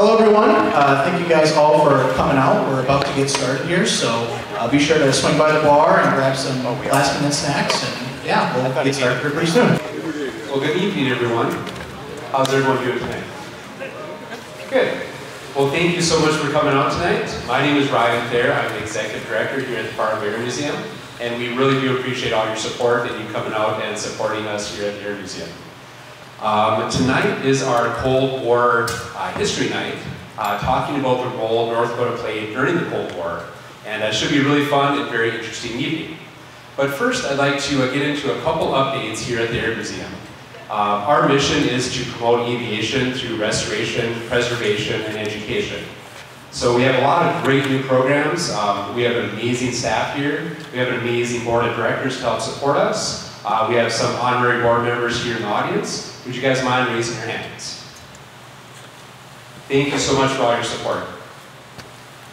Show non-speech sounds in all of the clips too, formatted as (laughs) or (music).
Hello, everyone. Uh, thank you guys all for coming out. We're about to get started here, so uh, be sure to swing by the bar and grab some last minute snacks, and yeah, we'll get started here pretty soon. Well, good evening, everyone. How's everyone doing tonight? Good. Well, thank you so much for coming out tonight. My name is Ryan Thayer. I'm the Executive Director here at the Fargo Air Museum, and we really do appreciate all your support and you coming out and supporting us here at the Air Museum. Um, tonight is our Cold War uh, History Night, uh, talking about the role North Dakota played during the Cold War, and it should be a really fun and very interesting evening. But first, I'd like to uh, get into a couple updates here at the Air Museum. Uh, our mission is to promote aviation through restoration, preservation, and education. So we have a lot of great new programs. Um, we have an amazing staff here. We have an amazing board of directors to help support us. Uh, we have some honorary board members here in the audience. Would you guys mind raising your hands? Thank you so much for all your support.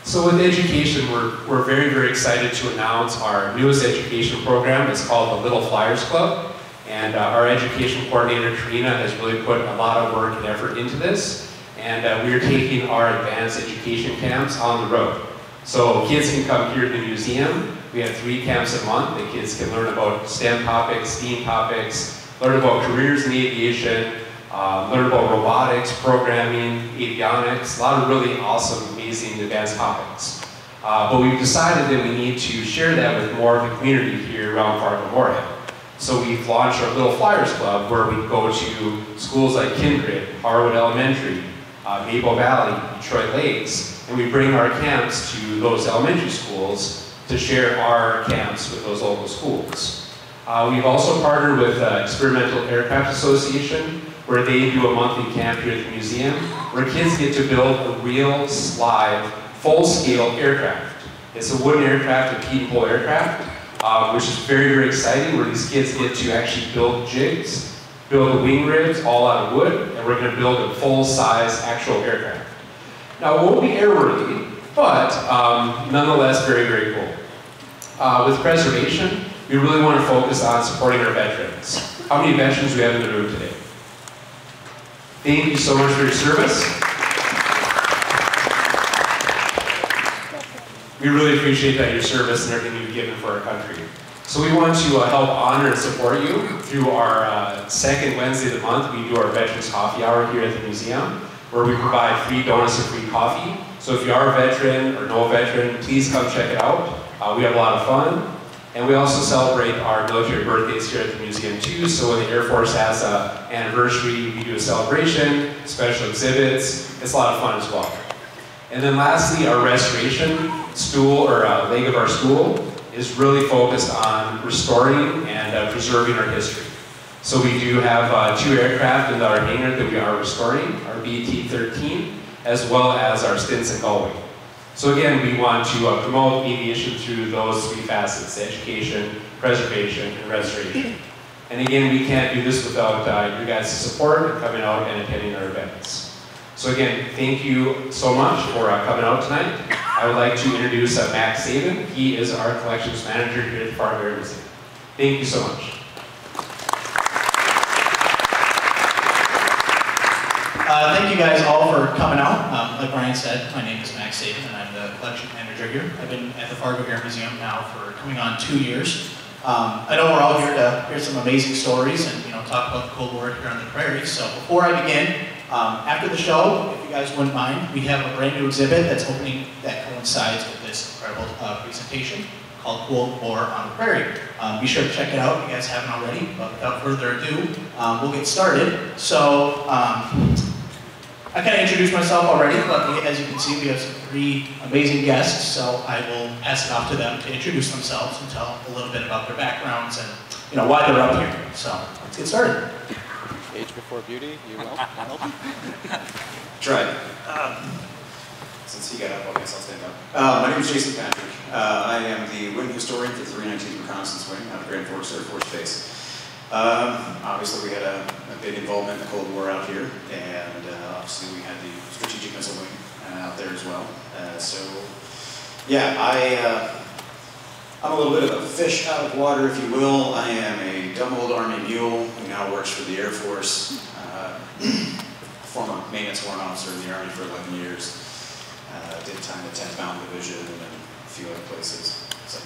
So with education, we're, we're very, very excited to announce our newest education program. It's called the Little Flyers Club. And uh, our education coordinator, Karina, has really put a lot of work and effort into this. And uh, we are taking our advanced education camps on the road. So kids can come here to the museum. We have three camps a month. The kids can learn about STEM topics, STEAM topics, learn about careers in aviation, uh, learn about robotics, programming, avionics, a lot of really awesome, amazing advanced topics. Uh, but we've decided that we need to share that with more of the community here around Fargo Moorhead. So we've launched our Little Flyers Club where we go to schools like Kindred, Harwood Elementary, uh, Maple Valley, Detroit Lakes, and we bring our camps to those elementary schools to share our camps with those local schools. Uh, we've also partnered with uh, Experimental Aircraft Association, where they do a monthly camp here at the museum, where kids get to build a real, live, full-scale aircraft. It's a wooden aircraft, a Pete aircraft, uh, which is very, very exciting, where these kids get to actually build jigs, build wing ribs, all out of wood, and we're going to build a full-size actual aircraft. Now, it won't be airworthy, but um, nonetheless very, very cool. Uh, with preservation, we really want to focus on supporting our veterans. How many veterans do we have in the room today? Thank you so much for your service. We really appreciate that your service and everything you've given for our country. So we want to uh, help honor and support you through our uh, second Wednesday of the month. We do our Veterans Coffee Hour here at the museum, where we provide free donuts and free coffee. So if you are a veteran or a veteran, please come check it out. Uh, we have a lot of fun. And we also celebrate our military birthdays here at the museum too. So when the Air Force has an anniversary, we do a celebration, special exhibits. It's a lot of fun as well. And then lastly, our restoration stool, or uh, leg of our stool, is really focused on restoring and uh, preserving our history. So we do have uh, two aircraft in our hangar that we are restoring, our BT-13, as well as our Stinson Galway. So again, we want to uh, promote aviation through those three facets, education, preservation, and restoration. And again, we can't do this without uh, guys' support coming out and attending our events. So again, thank you so much for uh, coming out tonight. I would like to introduce uh, Max Saban. He is our collections manager here at the Fargo Museum. Thank you so much. Uh, thank you guys all for coming out. Um, like Brian said, my name is Max Saban and I'm the collection manager here. I've been at the Fargo Air Museum now for coming on two years. Um, I know we're all here to hear some amazing stories and you know talk about the Cold War here on the prairie. So before I begin, um, after the show, if you guys wouldn't mind, we have a brand new exhibit that's opening that coincides with this incredible uh, presentation called Cold War on the Prairie. Um, be sure to check it out if you guys haven't already. But without further ado, um, we'll get started. So um, I kind of introduced myself already, but as you can see, we have some three amazing guests, so I will pass it off to them to introduce themselves and tell a little bit about their backgrounds and you know why they're up here. So let's get started. Age before beauty, you will help? (laughs) Try. Um, since he got up, I guess I'll stand up. Uh, my name is Jason Patrick. Uh, I am the wing historian for the 319th Reconnaissance Wing out of Grand Forks Air Force Base. Um, obviously, we had a, a, big involvement in the Cold War out here, and uh, obviously we had the strategic missile wing uh, out there as well. Uh, so, yeah, I, uh, I'm a little bit of a fish out of water, if you will. I am a dumb old Army mule who now works for the Air Force. Uh, (clears throat) former maintenance warrant officer in the Army for 11 years. Uh, did time at 10th Mountain Division and a few other places. So,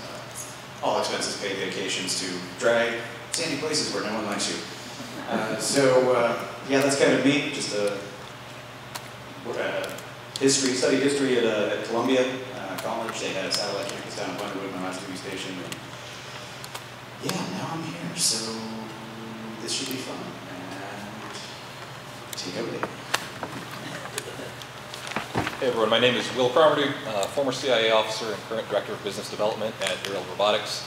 all expenses paid vacations to dry, sandy places where no one likes you. (laughs) Uh, so, uh, yeah, that's kind of me. Just a uh, history, study history at, uh, at Columbia uh, College. They had a satellite campus down in Leonard Wood, my last duty station. And yeah, now I'm here, so this should be fun. And take it away. Hey everyone, my name is Will Cromarty, uh, former CIA officer and current director of business development at Aerial Robotics.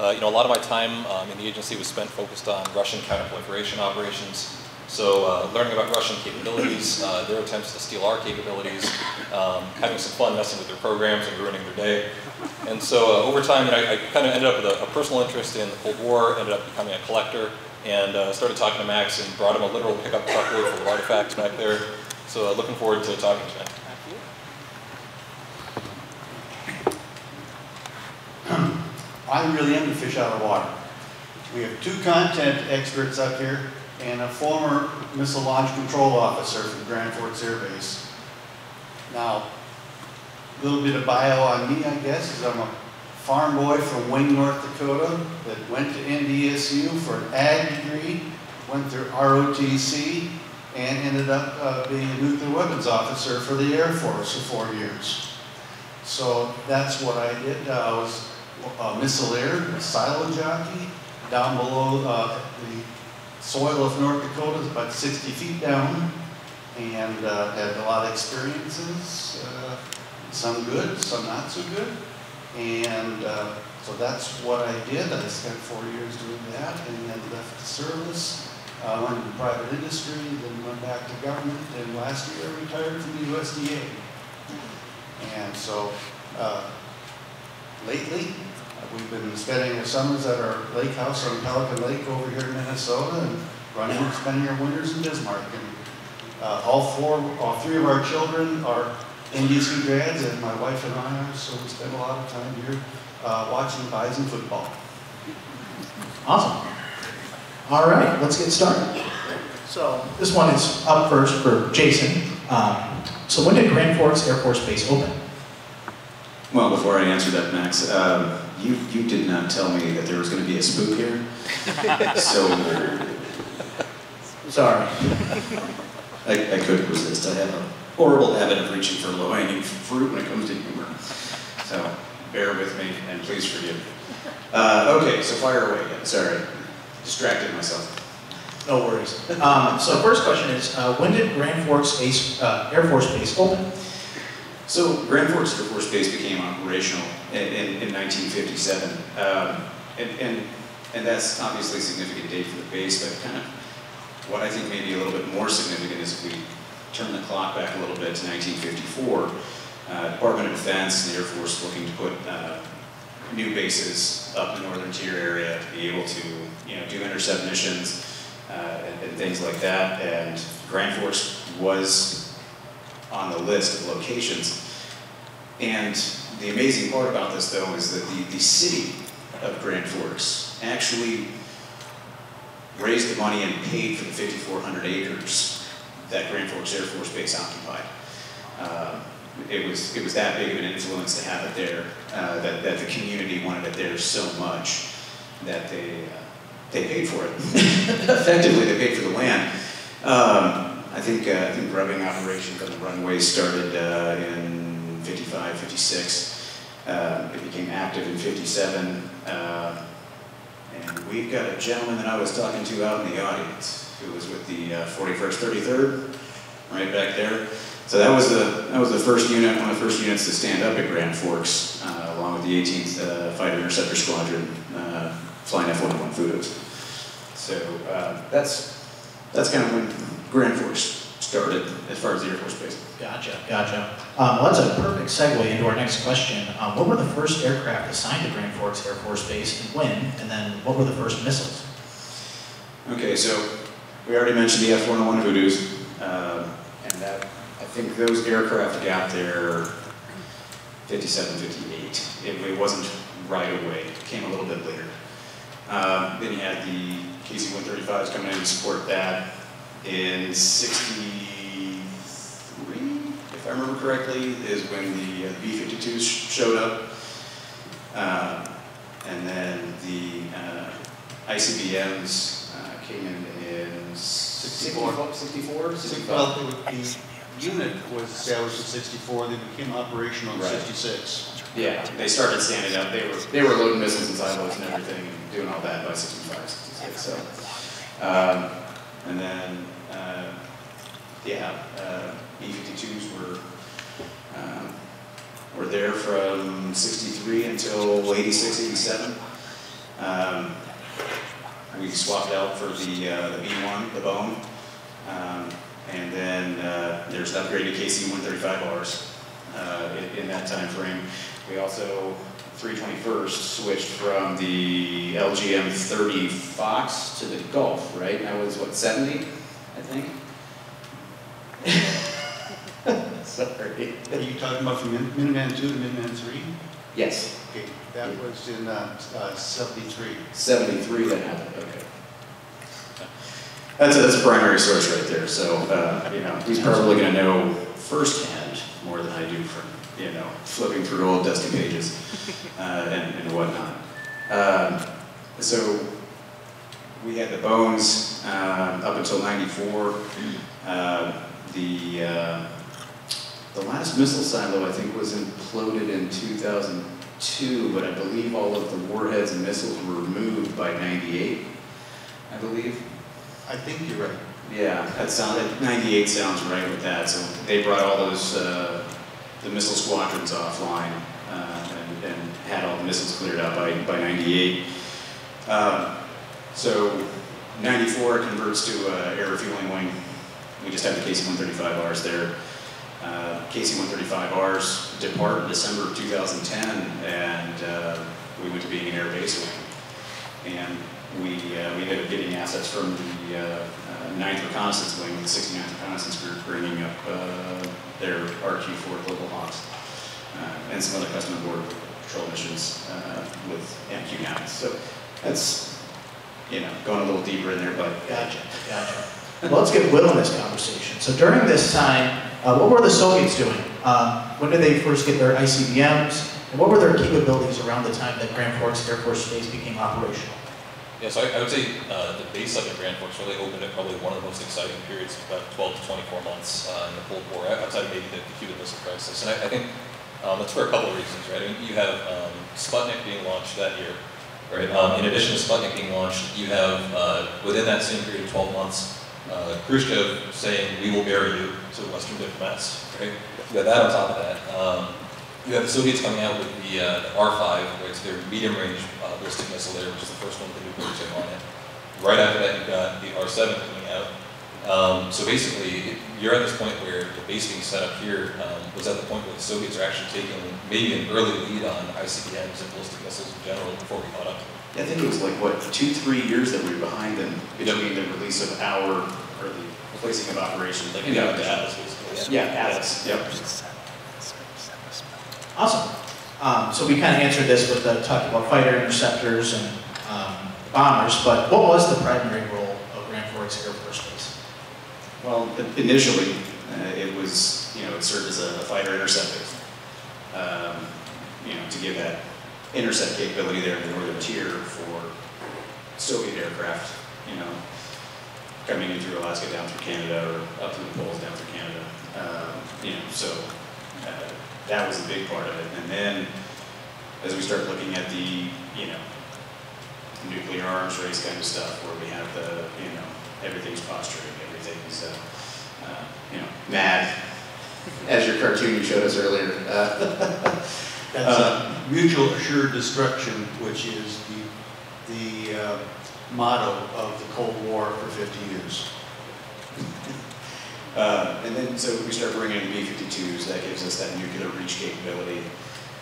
Uh, you know, a lot of my time um, in the agency was spent focused on Russian counterproliferation operations. So uh, learning about Russian capabilities, uh, their attempts to steal our capabilities, um, having some fun messing with their programs and ruining their day. And so uh, over time, you know, I, I kind of ended up with a, a, personal interest in the Cold War, ended up becoming a collector, and uh, started talking to Max and brought him a literal pickup truck load full of artifacts back there. So uh, looking forward to talking to him. I really am the fish out of water. We have two content experts up here and a former missile launch control officer from Grand Forks Air Base. Now, a little bit of bio on me, I guess, is I'm a farm boy from Wing, North Dakota that went to NDSU for an ag degree, went through ROTC, and ended up uh, being a nuclear weapons officer for the Air Force for four years. So that's what I did. I was a missileer, a silo jockey, down below uh, the soil of North Dakota, is about 60 feet down, and uh, had a lot of experiences, uh, some good, some not so good. And uh, so that's what I did. I spent four years doing that, and then left the service. Uh, went into private industry, then went back to government, and last year retired from the USDA. And so uh, lately, uh, we've been spending our summers at our lake house on Pelican Lake over here in Minnesota and running and spending our winters in Bismarck. And uh, all four, all three of our children are NDSU grads, and my wife and I are, so we spend a lot of time here uh, watching Bison football. Awesome. All right, let's get started. So this one is up first for Jason. Um, so when did Grand Forks Air Force Base open? Well, before I answer that, Max, um, you, you did not tell me that there was going to be a spook here. so, sorry. I, I couldn't resist. I have a horrible habit of reaching for low-hanging fruit when it comes to humor. So, bear with me and please forgive me. Uh, okay, so fire away again. Sorry. Distracted myself. No worries. Um, so first question is, uh, when did Grand Forks Base, uh, Air Force Base open? So Grand Forks Air Force Base became operational in, in, in 1957. Um, and, and, and that's obviously a significant date for the base, but kind of what I think may be a little bit more significant is if we turn the clock back a little bit to 1954, uh, Department of Defense and the Air Force looking to put uh, new bases up in the northern tier area to be able to you know, do intercept missions uh, and, and things like that. And Grand Forks was on the list of locations. And the amazing part about this, though, is that the, the city of Grand Forks actually raised the money and paid for the 5,400 acres that Grand Forks Air Force Base occupied. Uh, it was it was that big of an influence to have it there uh, that that the community wanted it there so much that they uh, they paid for it. (laughs) Effectively, they paid for the land. Um, I think uh, I think grubbing operations on the runway started uh, in 55, 56. Uh, it became active in 57. Uh, and we've got a gentleman that I was talking to out in the audience who was with the 41st, 33rd, right back there. So that was the that was the first unit, one of the first units to stand up at Grand Forks, uh, along with the 18th uh, Fighter Interceptor Squadron, uh, flying F-101 Voodoos. So uh, that's that's kind of when Grand Forks started as far as the Air Force Base. Gotcha, gotcha. Um, well, that's a perfect segue into our next question. Um, what were the first aircraft assigned to Grand Forks Air Force Base and when? And then what were the first missiles? Okay, so we already mentioned the F-101 Voodoos, uh, and that I think those aircraft got there 57, 58. It, it wasn't right away. It came a little bit later. Um, then you had the KC-135s coming in to support that. In 60, I remember correctly, is when the uh, B-52s sh- showed up. Um, And then the uh, ICBMs uh, came in in 64. 64? 65? Well, the unit was established in 64, they became operational in Right. 66. Yeah, they started standing up, they were, they were loading missiles and silos and everything, and doing all that by 65, 66, so. um, And then, uh, yeah, uh, B-52s were, um, were there from 63 until 86, 87. Um, We swapped out for the, uh, the B-1, the Bone. Um, And then uh, there's upgraded KC-135Rs uh, in in that time frame. We also, 321st, switched from the LGM 30 Fox to the Golf, right? That was what, 70, I think? (laughs) Sorry. Are you talking about from Min- Minuteman 2 to Minuteman 3? Yes, Okay, that was in uh, uh, 73. 73 that happened, okay. That's a, that's a primary source right there, so, uh, you know, he's probably gonna know firsthand more than I do from, you know, flipping through old dusty pages, uh, and, and whatnot. Um, so, we had the bones, um, up until ninety-four. Uh, the, uh, the last missile silo, I think, was imploded in two thousand two, but I believe all of the warheads and missiles were removed by ninety-eight, I believe. I think you're right. Yeah, that sounded, 98 sounds right with that, so they brought all those, uh, the missile squadrons offline, uh, and, and had all the missiles cleared out by, by 98. Um, So 94 converts to uh, air refueling wing, we just have the KC-135Rs there. Uh, KC-135Rs depart in December of 2010, and uh, we went to being an air base wing. And we, uh, we ended up getting assets from the uh, uh, 9th Reconnaissance Wing, the 69th Reconnaissance Group, bringing up uh, their RQ-4 Global Hawks, uh, and some other custom border patrol missions uh, with MQ-9. So that's, you know, going a little deeper in there, but Gotcha, gotcha. Well, let's get Will in this conversation. So during this time, uh, what were the Soviets doing? Um, when did they first get their ICBMs? And what were their capabilities around the time that Grand Forks Air Force Base became operational? Yeah, so I, I would say uh, the base at Grand Forks really opened at probably one of the most exciting periods, about 12 to 24 months uh, in the Cold War, outside of maybe the, the Cuban Missile Crisis. And I, I think um, that's for a couple of reasons, right? I mean, you have um, Sputnik being launched that year, right? Um, in addition to Sputnik being launched, you have uh, within that same period of 12 months, uh, Khrushchev saying, "We will bury you" to the Western diplomats, right? You have that on top of that. Um, you have the Soviets coming out with the, uh, the R5, right, so their medium-range uh, ballistic missile there, which is the first one with the nuclear tip on it. Right after that, you've got the R7 coming out. Um, so basically, you're at this point where the base being set up here um, was at the point where the Soviets are actually taking maybe an early lead on ICBMs and ballistic missiles in general before we caught up. I think it was like, what, two, three years that we were behind them between the release of our, or the placing of operations. Like, yeah, the the Atlas, basically. Yeah, Atlas, yep. Awesome. Um, so we kind of answered this with the talking about fighter interceptors and um, bombers, but what was the primary role of Grand Forks Air Force Base? Well, initially, uh, it was, you know, it served as a fighter interceptor. Um, You know, to give that intercept capability there in the northern tier for Soviet aircraft, you know, coming in through Alaska, down through Canada, or up through the poles, down through Canada. Um, You know, so uh, that was a big part of it. And then, as we start looking at the, you know, nuclear arms race kind of stuff, where we have the, you know, everything's posturing, everything's, uh, uh, you know, mad, as your cartoon you showed us earlier. (laughs) Uh, That's uh, mutual assured destruction, which is the, the uh, motto of the Cold War for 50 years. (laughs) Uh, and then, so we start bringing in the B-52s, that gives us that nuclear reach capability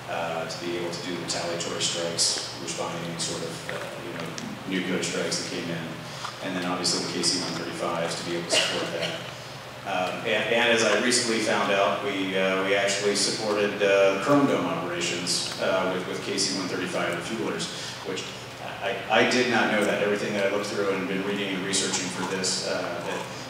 uh, to be able to do retaliatory strikes, responding to any sort of, uh, you know, nuclear strikes that came in. And then obviously the KC-135s to be able to support that. Um, and, and as I recently found out, we, uh, we actually supported uh, Chrome Dome operations uh, with, with KC-135 refuelers, which I, I did not know that. Everything that I looked through and been reading and researching for this, uh,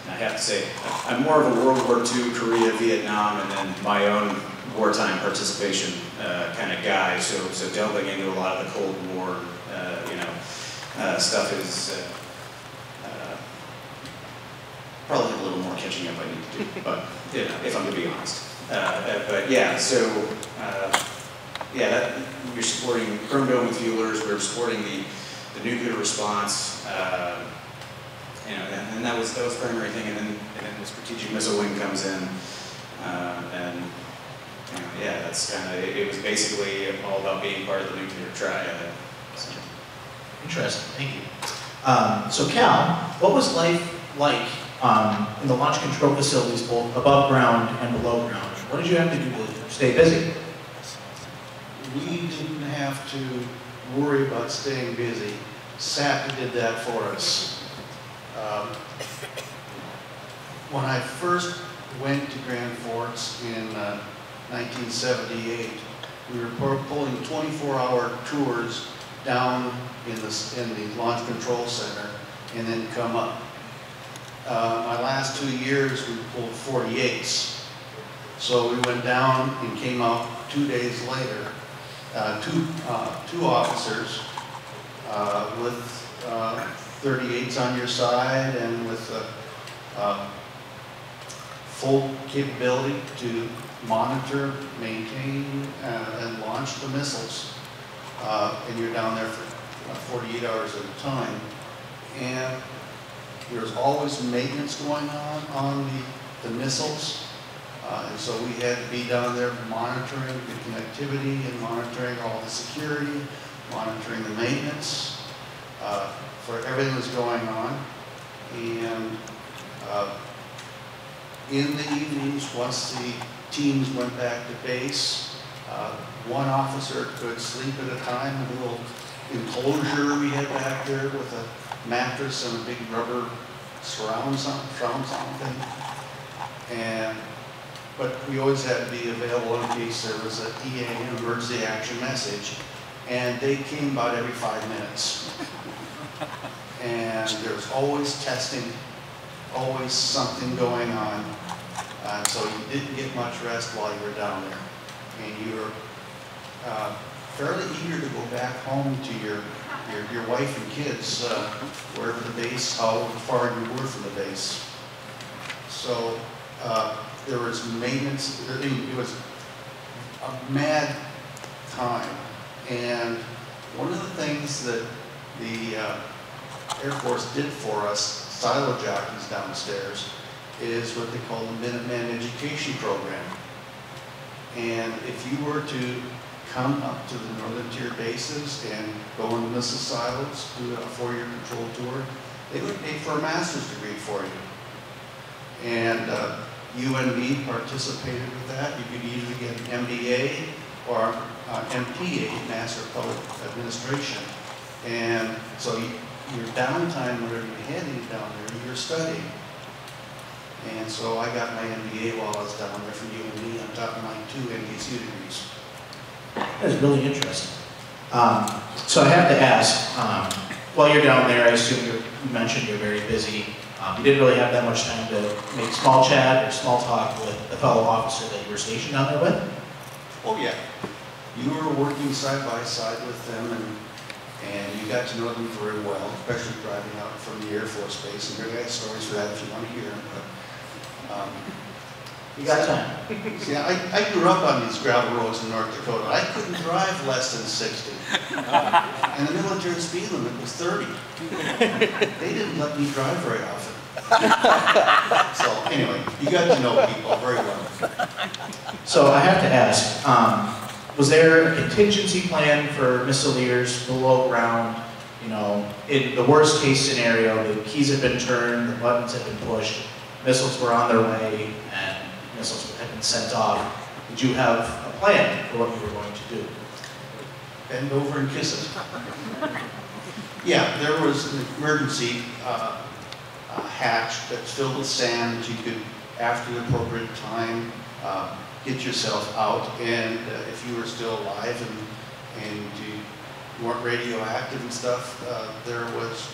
I have to say, I'm more of a World War II, Korea, Vietnam, and then my own wartime participation uh, kind of guy. So, so delving into a lot of the Cold War, uh, you know, stuff is probably a little more up I need to do. But (laughs) you know, if I'm to be honest. Uh, uh, but yeah, so uh, yeah, that, we're supporting Chrome Dome with fuelers. We're supporting the, the nuclear response. Uh, you know, and, and that was that was primary thing. And then and then the strategic missile wing comes in, uh, and you know, yeah, that's kind of it, it was basically all about being part of the nuclear triad. So. Interesting, thank you. Um, so Cal, what was life like um, in the launch control facilities, both above ground and below ground? What did you have to do to stay busy? We didn't have to worry about staying busy. SAC did that for us. Um, When I first went to Grand Forks in uh, 1978, we were pulling 24-hour tours down in the, in the Launch Control Center and then come up. Uh, My last two years, we pulled 48s. So we went down and came out two days later, uh, two, uh, two officers uh, with uh, 38s on your side and with uh, uh, full capability to monitor, maintain, uh, and launch the missiles. Uh, And you're down there for uh, 48 hours at a time. And there's always maintenance going on on the, the missiles. Uh, and so we had to be down there monitoring the connectivity and monitoring all the security, monitoring the maintenance, uh, for everything that's going on. And, uh, in the evenings, once the teams went back to base, uh, one officer could sleep at a time in a little enclosure we had back there with a mattress and a big rubber surround some, surround something. And, but we always had to be available in case there was an EA, an emergency action message. And they came about every five minutes. And there was always testing, always something going on. Uh, so you didn't get much rest while you were down there. And you were uh, fairly eager to go back home to your, your, your wife and kids, uh, wherever the base, how far you were from the base. So uh, there was maintenance, it was a mad time. And one of the things that the uh, Air Force did for us, silo jockeys downstairs, is what they call the Minuteman Education Program. And if you were to come up to the northern tier bases and go into missile silos, do a four-year control tour, they would pay for a master's degree for you. And uh, UND participated with that. You could either get an MBA or uh, MPA, Master of Public Administration. And so you- your downtime, whenever you had any down there, you're studying. And so I got my MBA while I was down there from UND on top of my two NDSU degrees. That's really interesting. Um, so I have to ask, um, while you're down there, I assume you mentioned you're very busy. Um, you didn't really have that much time to make small chat or small talk with the fellow officer that you were stationed down there with? Oh, yeah. You were working side by side with them and, and you got to know them very well, especially driving out from the Air Force Base. And there are stories for that if you want to hear them. But, um, You got time? (laughs) See, I, I grew up on these gravel roads in North Dakota. I couldn't drive less than 60. And the military speed limit was 30. They didn't let me drive very often. (laughs) So anyway, you got to know people very well. So I have to ask, um, was there a contingency plan for missileers below ground? You know, in the worst case scenario, the keys had been turned, the buttons had been pushed, missiles were on their way, missiles had been sent off. Did you have a plan for what you were going to do? Bend over and kiss it. Yeah, there was an emergency uh, uh, hatch that's filled with sand that you could, after the appropriate time, uh, get yourself out. And uh, if you were still alive and, and you weren't radioactive and stuff, uh, there was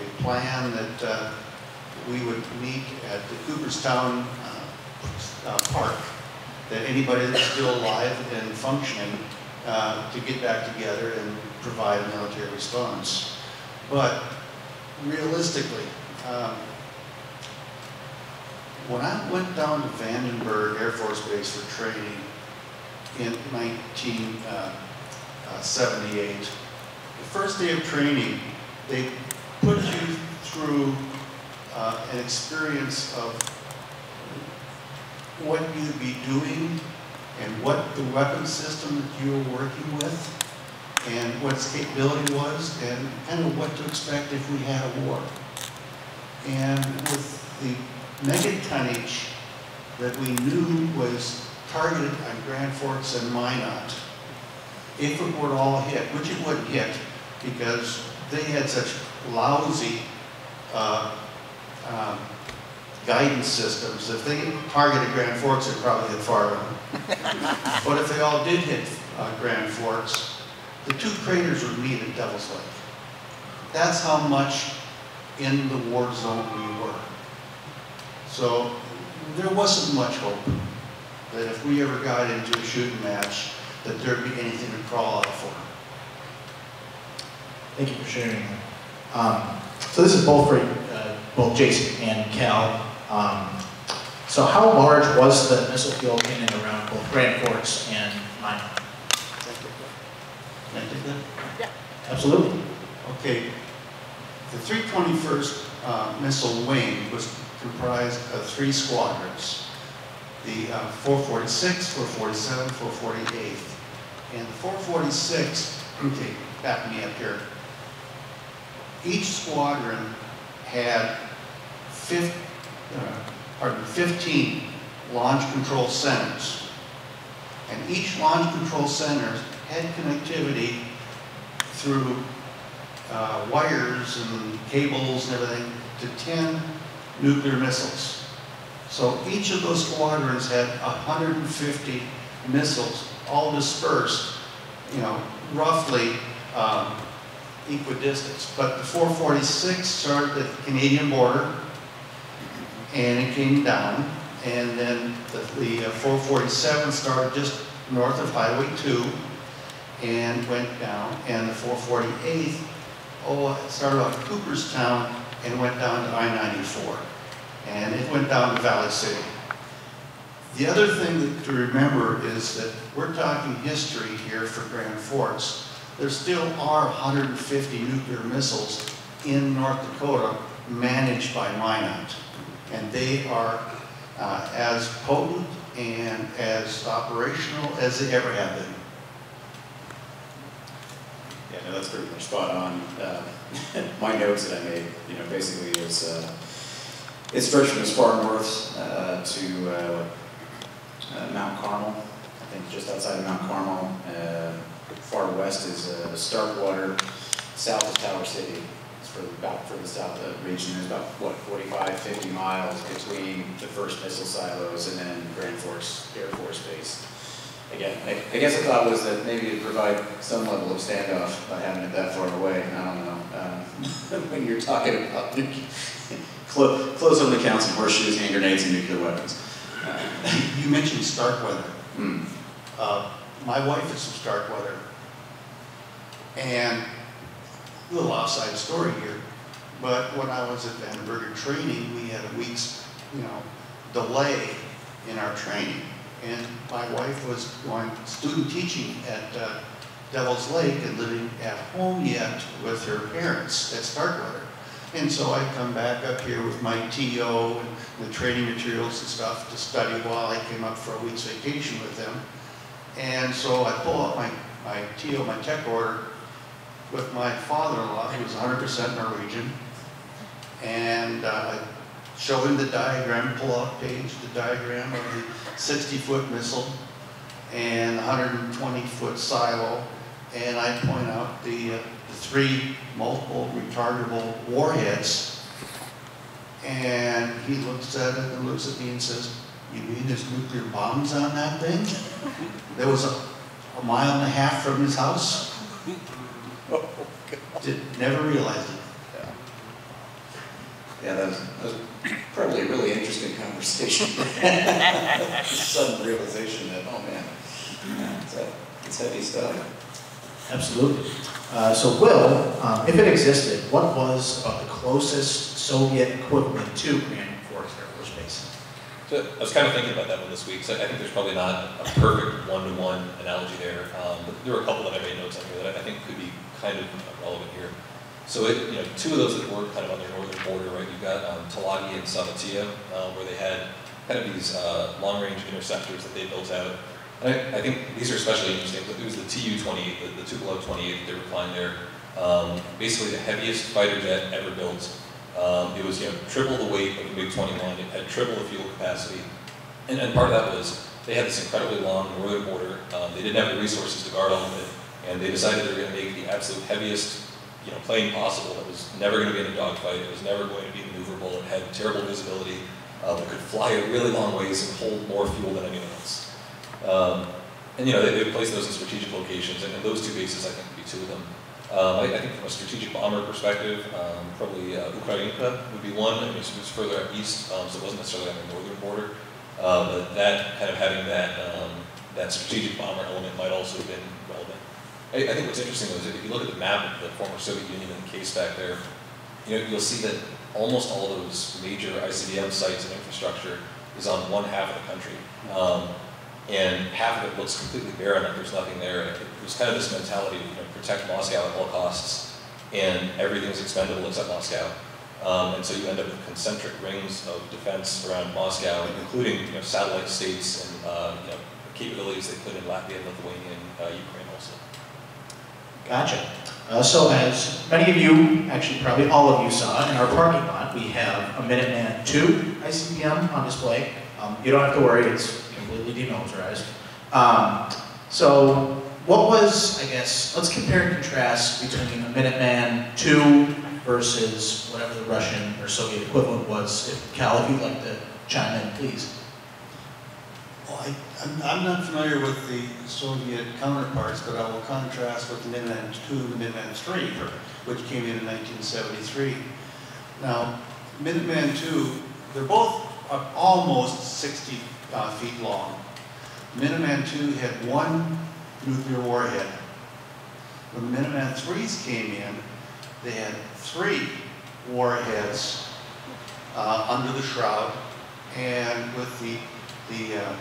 a plan that uh, we would meet at the Cooperstown uh, uh, Park, that anybody that's still alive and functioning, uh, to get back together and provide a military response. But realistically, um, when I went down to Vandenberg Air Force Base for training in 1978, the first day of training, they put you through uh, an experience of what you'd be doing and what the weapon system that you were working with and what its capability was and kind of what to expect if we had a war. And with the mega tonnage that we knew was targeted on Grand Forks and Minot, if it were all hit, which it wouldn't hit because they had such lousy uh, um, guidance systems. If they targeted Grand Forks, it'd probably hit Fargo. (laughs) but if they all did hit uh, Grand Forks, the two craters would meet at Devil's Lake. That's how much in the war zone we were. So there wasn't much hope that if we ever got into a shooting match, that there'd be anything to crawl out for. Thank you for sharing that. Um, so this is both for uh, both Jason and Cal. Um, so how large was the missile field in and around both Grand Forks and Minot? Can I take that? Absolutely. Okay, the 321st uh, Missile Wing was comprised of three squadrons. The uh, 446, 447, 448. And the 446, okay, back me up here. Each squadron had fif, uh, pardon, 15 launch control centers. And each launch control center had connectivity through uh, wires and cables and everything to 10 nuclear missiles. So each of those squadrons had 150 missiles, all dispersed, you know, roughly um, equidistant. But the 446 started at the Canadian border, and it came down, and then the, the uh, 447 started just north of Highway 2, and went down, and the 448, oh, started off Cooperstown and went down to I-94, and it went down to Valley City. The other thing to remember is that we're talking history here for Grand Forks. There still are 150 nuclear missiles in North Dakota managed by Minot, and they are uh, as potent and as operational as they ever have been. Yeah, no, that's pretty much spot on. Uh, (laughs) my notes that I made, you know, basically is uh, it stretched from as far north uh, to uh, uh, Mount Carmel. I think just outside of Mount Carmel. Uh, far west is Starkweather. South is Tower City. For about for the south uh, region. There's about what 45, 50 miles between the first missile silos and then Grand Forks Air Force Base. Again, I, I guess the thought was that maybe it'd provide some level of standoff by having it that far away. I don't know. Um, (laughs) when you're talking about close, close on the counts of horseshoes, hand grenades, and nuclear weapons. Uh, You mentioned Starkweather. hmm. Uh, my wife is from Starkweather. And a little outside story here, but when I was at Vandenberger training, we had a week's, you know, delay in our training. And my wife was going student teaching at uh, Devil's Lake and living at home yet with her parents at Starkweather. And so I'd come back up here with my TO and the training materials and stuff to study while I came up for a week's vacation with them. And so I pull out my, my TO, my tech order, with my father-in-law, he was 100% Norwegian. And uh, I show him the diagram, pull out page, the diagram of the 60-foot missile and 120-foot silo. And I point out the, uh, the three multiple retargetable warheads. And he looks at it and looks at me and says, you mean there's nuclear bombs on that thing? There was a, a mile and a half from his house. (laughs) Did, never realized it. Yeah, that was, that was probably a really interesting conversation. (laughs) Sudden realization that, oh man, it's, a- it's heavy stuff. Absolutely. Uh, so Will, um, if it existed, what was about the closest Soviet equivalent to Grand Forks Air Force Base? So I was kind of thinking about that one this week, so I think there's probably not a perfect one-to-one analogy there. Um, but there were a couple that I made notes on here that I think could be kind of relevant here. So it, you know, two of those that were kind of on their northern border, right? You've got um, Talagi and Savatia, uh, where they had kind of these uh, long-range interceptors that they built out. And I, I think these are especially interesting. It was the Tu-28, the, the Tupolev 28 that they were flying there. Um, basically the heaviest fighter jet ever built. Um, it was you know triple the weight of the MiG-21. It had triple the fuel capacity, and, and part of that was they had this incredibly long northern border. Um, they didn't have the resources to guard all of it, and they decided they were going to make the absolute heaviest you know plane possible. That was never going to be in a dogfight. It was never going to be maneuverable. It had terrible visibility. It could fly a really long ways and hold more fuel than anyone else. Um, and you know they, they placed those in strategic locations, and, and those two bases I think would be two of them. Um, I, I think from a strategic bomber perspective, um, probably uh, Ukrainka would be one. I mean, it was further up east, um, so it wasn't necessarily on the northern border. Um, but that kind of having that um, that strategic bomber element might also have been. I, I think what's interesting though is if you look at the map of the former Soviet Union and the case back there, you know, you'll see that almost all those major ICBM sites and infrastructure is on one half of the country. Um, and half of it looks completely barren, like there's nothing there. It was kind of this mentality of you know, protect Moscow at all costs, and everything's expendable except Moscow. Um, and so you end up with concentric rings of defense around Moscow, including you know, satellite states and uh, you know, capabilities they put in Latvia, Lithuania, and uh, Ukraine. Gotcha. Uh, so as many of you, actually probably all of you saw, in our parking lot, we have a Minuteman II ICBM on display. Um, you don't have to worry, it's completely demilitarized. Um, so what was, I guess, let's compare and contrast between a Minuteman II versus whatever the Russian or Soviet equivalent was. If Cal, if you'd like to chime in, please. Well, I, I'm, I'm not familiar with the Soviet counterparts, but I will contrast with Minuteman II and the Minuteman III, which came in in 1973. Now, Minuteman II, they're both almost 60 uh, feet long. Minuteman II had one nuclear warhead. When Minuteman IIIs came in, they had three warheads uh, under the shroud, and with the the, uh,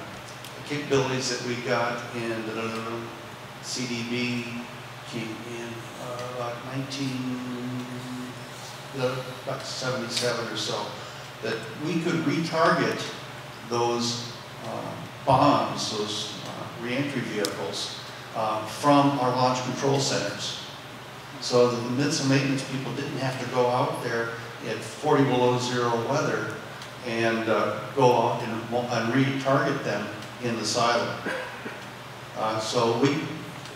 capabilities that we got in the CDB came in uh, about 19, uh, about 77 or so, that we could retarget those uh, bombs, those uh, reentry vehicles, uh, from our launch control centers. So the missile maintenance people didn't have to go out there at 40 below zero weather and uh, go out and, and retarget them in the silo. Uh, so we,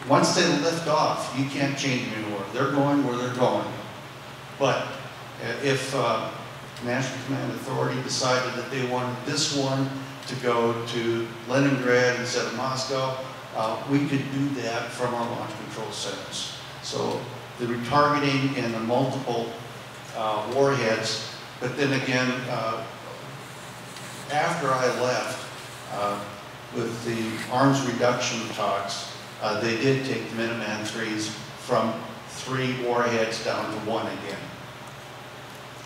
once they lift off, you can't change them anymore. They're going where they're going. But uh, if uh, National Command Authority decided that they wanted this one to go to Leningrad instead of Moscow, uh, we could do that from our launch control centers. So the retargeting and the multiple uh, warheads, but then again, uh, after I left, uh, with the arms reduction talks, uh, they did take the Minuteman IIIs from three warheads down to one again.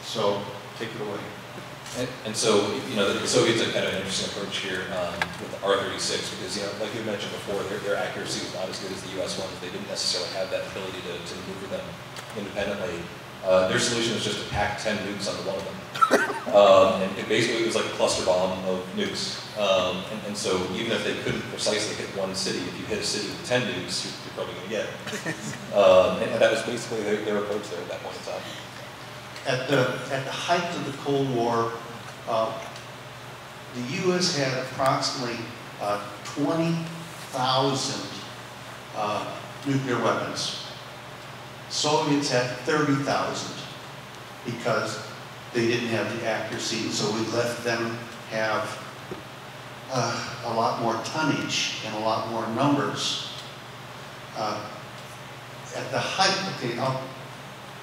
So take it away. And, and so, you know, the Soviets had kind of an interesting approach here um, with the R-36 because, you know, like you mentioned before, their, their accuracy was not as good as the U.S. ones. They didn't necessarily have that ability to, to maneuver them independently. Uh, their solution was just to pack 10 nukes onto one of them. (laughs) Um, and it basically it was like a cluster bomb of nukes. Um, and, and, so even if they couldn't precisely hit one city, if you hit a city with 10 nukes, you're, you're probably going to get it. (laughs) Um, and, and, that was basically their, their approach there at that point in time. At the, at the height of the Cold War, uh, the U.S. had approximately uh, 20,000 uh, nuclear weapons. Soviets had 30,000 because they didn't have the accuracy, so we let them have uh, a lot more tonnage and a lot more numbers. Uh, at the height, okay, I'll,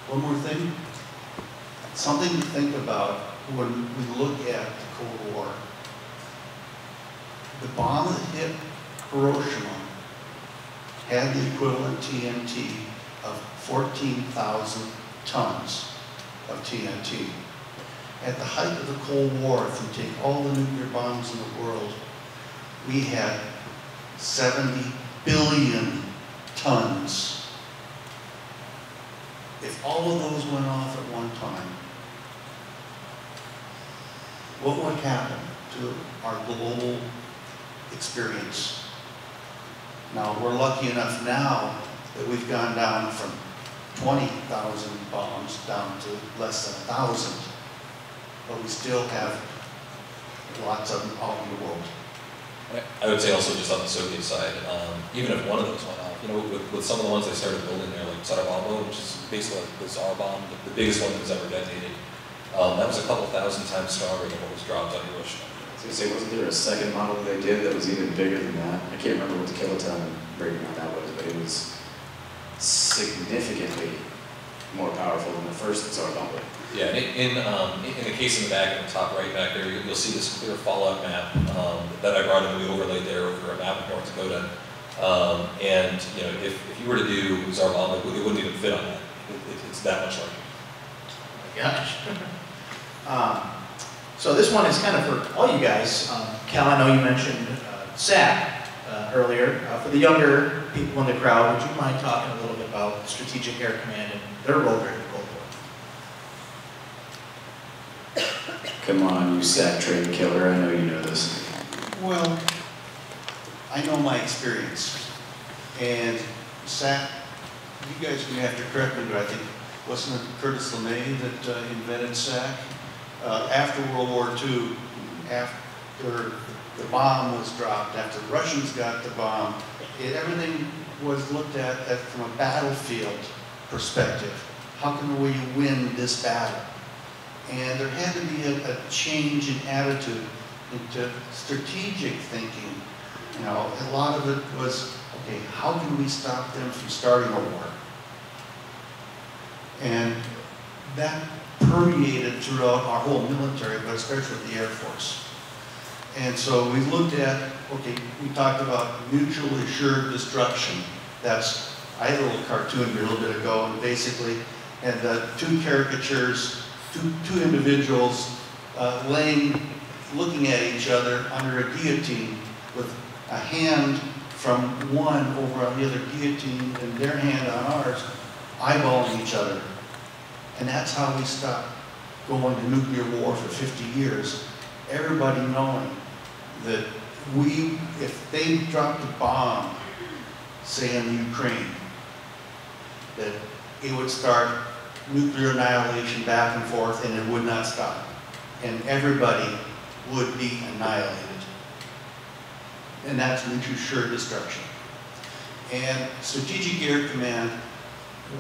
one more thing something to think about when we look at the Cold War. The bomb that hit Hiroshima had the equivalent TNT of 14,000 tons of TNT. At the height of the Cold War, if you take all the nuclear bombs in the world, we had 70 billion tons. If all of those went off at one time, what would happen to our global experience? Now, we're lucky enough now that we've gone down from 20,000 bombs down to less than 1,000. But we still have lots of them all over the world. I would say also just on the Soviet side, um, even if one of those went off, you know, with, with some of the ones they started building there, like Tsar Bomba, which is basically like the Tsar bomb, the, the biggest one that was ever detonated, um, that was a couple thousand times stronger than what was dropped on Hiroshima. I was say, wasn't there a second model that they did that was even bigger than that? I can't remember what the kiloton rating on that was, but it was significantly more powerful than the first Tsar bomba. Yeah, in, in, um, in in the case in the back, in the top right back there, you'll you'll see this clear fallout map um, that I brought in, we overlaid there over a map of North Dakota. Um, and, you know, if, if you were to do Tsar Bomba, it wouldn't even fit on that. It, it- it's that much larger. Oh my gosh. Um, So this one is kind of for all you guys. Um, Cal, I know you mentioned uh, SAC uh, earlier. Uh, For the younger people in the crowd, would you mind talking a little bit about Strategic Air Command and their role during the Cold War? Come on, you sack train killer, I know you know this. Well, I know my experience. And SAC, you guys are gonna have to correct me, but I think, wasn't it Curtis LeMay that uh, invented SAC? Uh, After World War II, after the bomb was dropped, after the Russians got the bomb, it, everything was looked at, at from a battlefield perspective. How can we win this battle? And there had to be a, a change in attitude into strategic thinking. You know, a lot of it was, okay, how can we stop them from starting a war? And that permeated throughout our whole military, but especially the Air Force. And so we looked at, okay, we talked about mutually assured destruction. That's, I had a little cartoon here a little bit ago, and basically, and uh, two caricatures, two, two individuals uh, laying, looking at each other under a guillotine with a hand from one over on the other guillotine and their hand on ours, eyeballing each other. And that's how we stopped going to nuclear war for 50 years. Everybody knowing that we, if they dropped a bomb, say in Ukraine, that it would start nuclear annihilation back and forth and it would not stop. And everybody would be annihilated. And that's mutual sure destruction. And Strategic Air Command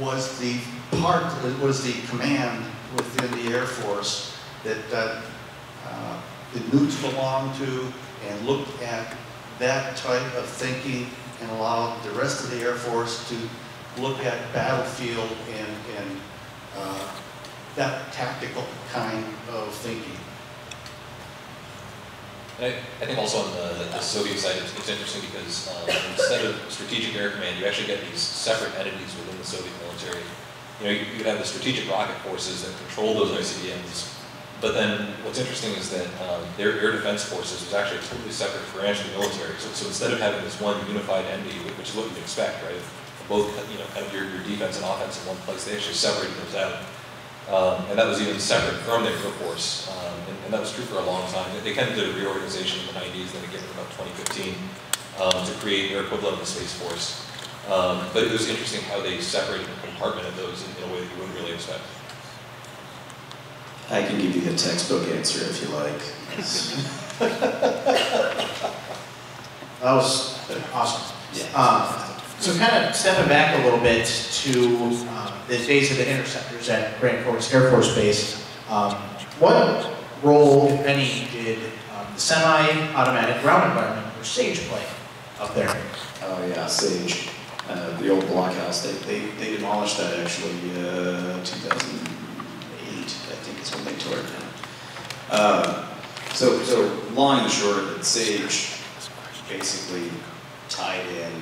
was the part, was the command within the Air Force that uh, uh, the newts belonged to and looked at that type of thinking and allowed the rest of the Air Force to look at battlefield and, and uh, that tactical kind of thinking. I, I think also on the, the Soviet side, it's, it's interesting because um, instead of Strategic Air Command, you actually get these separate entities within the Soviet military. You know, you, could have the Strategic Rocket Forces that control those ICBMs, but then what's interesting is that um, their air defense forces was actually a totally separate branch of the military. So, so instead of having this one unified entity, which is what you'd expect, right? Both, you know, kind of your, your defense and offense in one place, they actually separated those out. Um, and that was even separate from their air force. Um, and, and that was true for a long time. They kind of did a reorganization in the 90s, then again in about 2015, um, to create their equivalent of the Space Force. Um, but it was interesting how they separated and compartmented those in, in a way that you wouldn't really expect. I can give you the textbook answer if you like. That was awesome. Yeah. Um, So kind of stepping back a little bit to um, the days of the interceptors at Grand Forks Air Force Base, um, what role, if any, did um, the semi-automatic ground environment or SAGE play up there? Oh yeah, Sage, uh, the old blockhouse, they, they, they demolished that actually, uh, 2008, I think it's when they tore it down. Uh, so, so long and short Sage basically tied in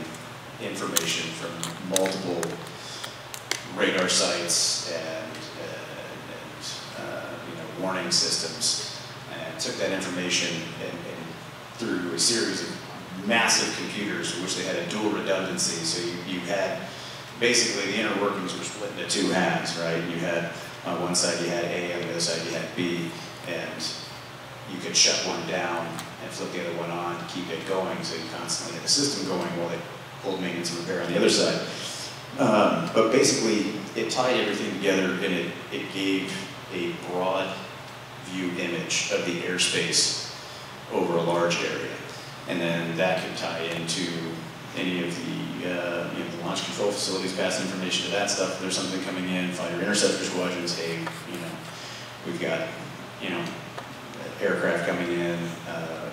information from multiple radar sites and, uh, and uh, you know, warning systems, and took that information and, and through a series of massive computers, which they had a dual redundancy. So you, you had basically the inner workings were split into two halves, right? You had on one side you had A, on the other side you had B, and you could shut one down and flip the other one on to keep it going, so you constantly had the system going while they maintenance and repair on the other side. Um, but basically, it tied everything together and it, it gave a broad view image of the airspace over a large area. And then that could tie into any of the, uh, you know, the launch control facilities, pass information to that stuff. If there's something coming in, fighter interceptor squadrons, hey, you know, we've got, you know, aircraft coming in. Uh,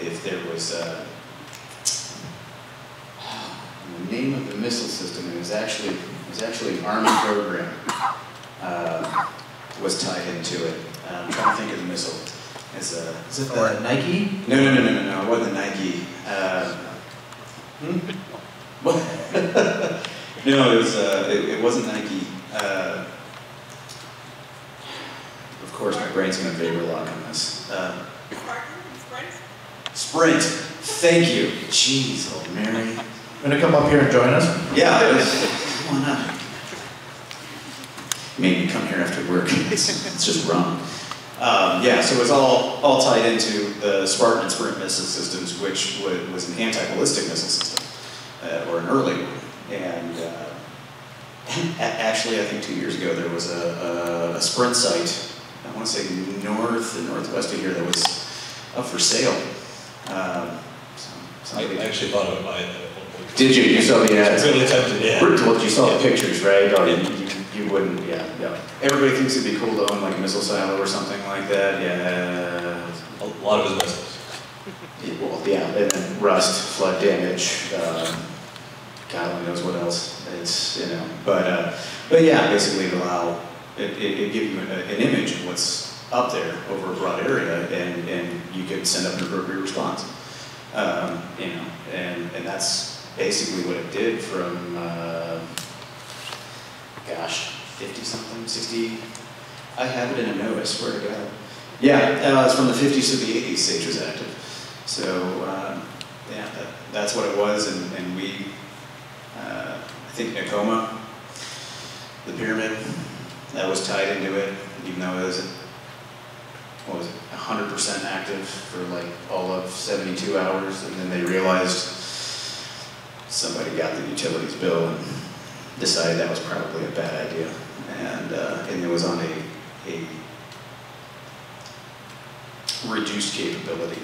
if there was, uh, the name of the missile system, it was actually, it was actually an Army program, uh, was tied into it. Uh, I'm trying to think of the missile. It's a, Is it the Nike? no, no, no, no, no, no, it wasn't Nike. Uh, hmm? What? (laughs) no, it was, uh, it, it wasn't Nike. Uh, of course, my brain's gonna vapor lock on this. Uh, Sprint. Thank you. Jeez, oh Mary. Gonna come up here and join us? Yeah, it was, come on up. Made me come here after work. (laughs) It's, it's just wrong. Um, yeah, so it's all, all tied into the Spartan and Sprint missile systems, which wa- was an anti-ballistic missile system, uh, or an early one. And uh, (laughs) actually, I think two years ago, there was a, a, a Sprint site, I want to say north and northwest of here, that was up for sale. Um, so I actually thought about buying Did you? You saw the ads? Really tempted, yeah. Well, you saw the pictures, right? Or you, you, you wouldn't, yeah, yeah. Everybody thinks it'd be cool to own like a missile silo or something like that, yeah. A lot of his missiles. Yeah, Well, yeah, and then rust, flood damage, um, God only knows what else. It's, you know, but, uh, but yeah, basically it allow, it, it, it give you an, an image of what's up there over a broad area and, and you can send up an appropriate response. Um, you know, and, and that's basically what it did from, uh, gosh, 50 something, 60. I have it in a note, I swear to God. Yeah, uh, it's from the 50s to the 80s, Sage was active. So, um, yeah, that, that's what it was, and, and we, uh, I think Nekoma, the pyramid, that was tied into it, even though it was, what was it, 100% active for like all of 72 hours, and then they realized somebody got the utilities bill and decided that was probably a bad idea. And, uh, and it was on a, a reduced capability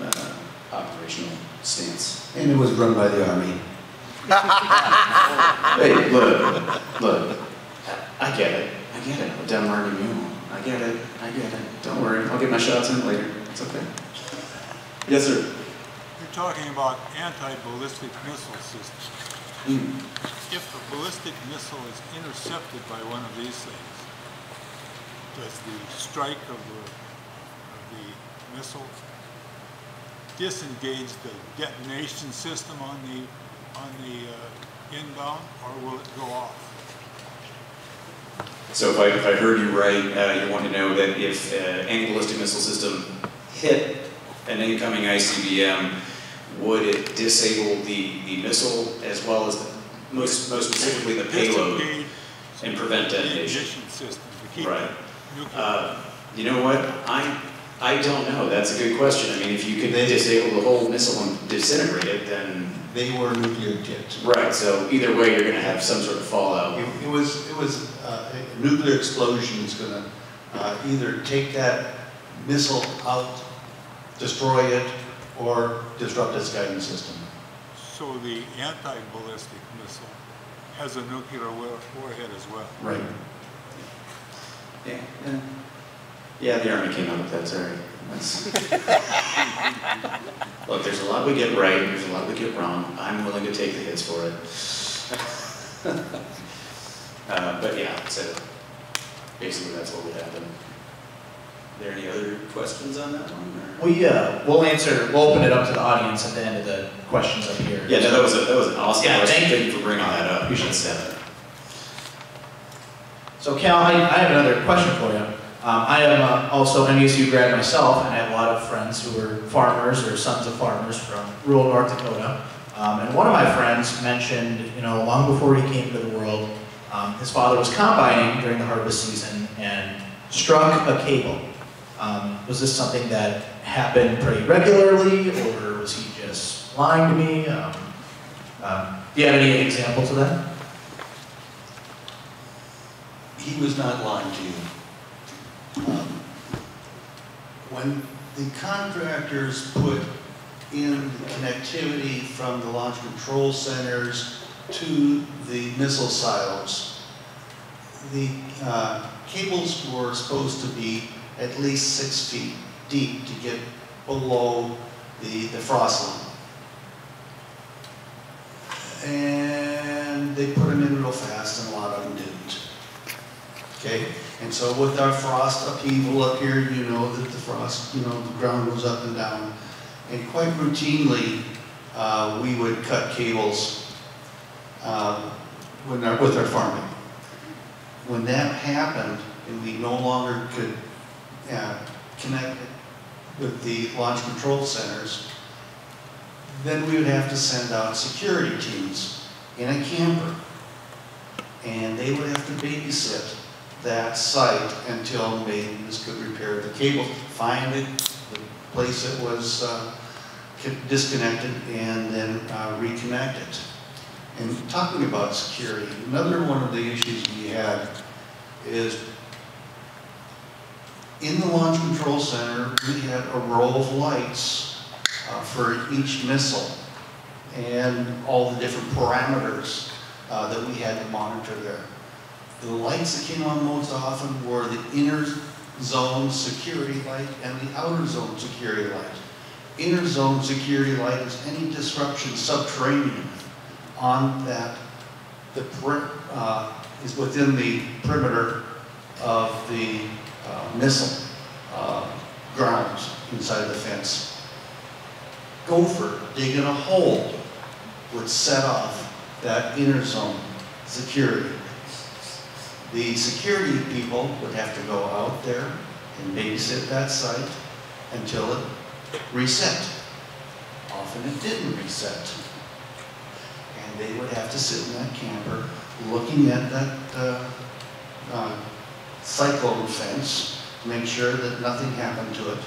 uh, operational stance. And it was run by the Army. (laughs) Hey, look, look, I get it, I get it, I'm down Army Mule, I get it, I get it, don't worry, I'll get my shots in later, it's okay. Yes, sir. You're talking about anti-ballistic missile systems. Hmm. If a ballistic missile is intercepted by one of these things, does the strike of the, of the missile disengage the detonation system on the, on the uh, inbound, or will it go off? So if I, if I heard you right, uh, you want to know that if uh, any ballistic missile system hit an incoming ICBM, would it disable the, the missile as well as, the, most, most specifically the payload and prevent the detonation? system to keep Right. Uh, You know what, I, I don't know, that's a good question. I mean, if you could then disable the whole missile and disintegrate it, then, They were nuclear tipped. right, so either way, you're gonna have some sort of fallout. It, it was, it was, uh, a nuclear explosion is gonna, uh, either take that missile out, destroy it, or disrupt its guidance system. So the anti-ballistic missile has a nuclear warhead as well. Right. Yeah, yeah. Yeah, the Army came up with that, sorry. (laughs) Look, there's a lot we get right, there's a lot we get wrong. I'm willing to take the hits for it. (laughs) Uh, But yeah, so, basically that's what would happen. Are there any other questions on that one? or- We, uh, we'll answer, we'll open it up to the audience at the end of the questions up here. Yeah, no, that was, a- that was an awesome Yeah, question. thank you. You for bringing that up. Appreciate That's, uh, So Cal, I, I have another question for you. Um, I am uh, also an MSU grad myself, and I have a lot of friends who are farmers or sons of farmers from rural North Dakota. Um, and one of my friends mentioned, you know, long before he came to the world, um, his father was combining during the harvest season and struck a cable. Um, was this something that happened pretty regularly, or was he just lying to me? Um, um, do you have any examples of that? He was not lying to you. Um, When the contractors put in the connectivity from the launch control centers to the missile silos, the uh, cables were supposed to be at least six feet deep to get below the, the frost line. And they put them in real fast and a lot of them didn't. Okay, and so with our frost upheaval up here, you know that the frost, you know, the ground goes up and down. And quite routinely, uh, we would cut cables, um, when our, with our farming. When that happened and we no longer could, uh, connect with the launch control centers, then we would have to send out security teams in a camper. And they would have to babysit that site until maintenance could repair the cable, find it, the place that was uh, disconnected, and then uh, reconnect it. And talking about security, another one of the issues we had is in the launch control center, we had a row of lights uh, for each missile and all the different parameters uh, that we had to monitor there. The lights that came on most often were the inner zone security light and the outer zone security light. Inner zone security light is any disruption subterranean on that, the, uh, is within the perimeter of the uh, missile uh, grounds inside the fence. Gopher digging a hole would set off that inner zone security. The security people would have to go out there and babysit that site until it reset. Often it didn't reset. And they would have to sit in that camper looking at that uh, uh, cyclone fence to make sure that nothing happened to it.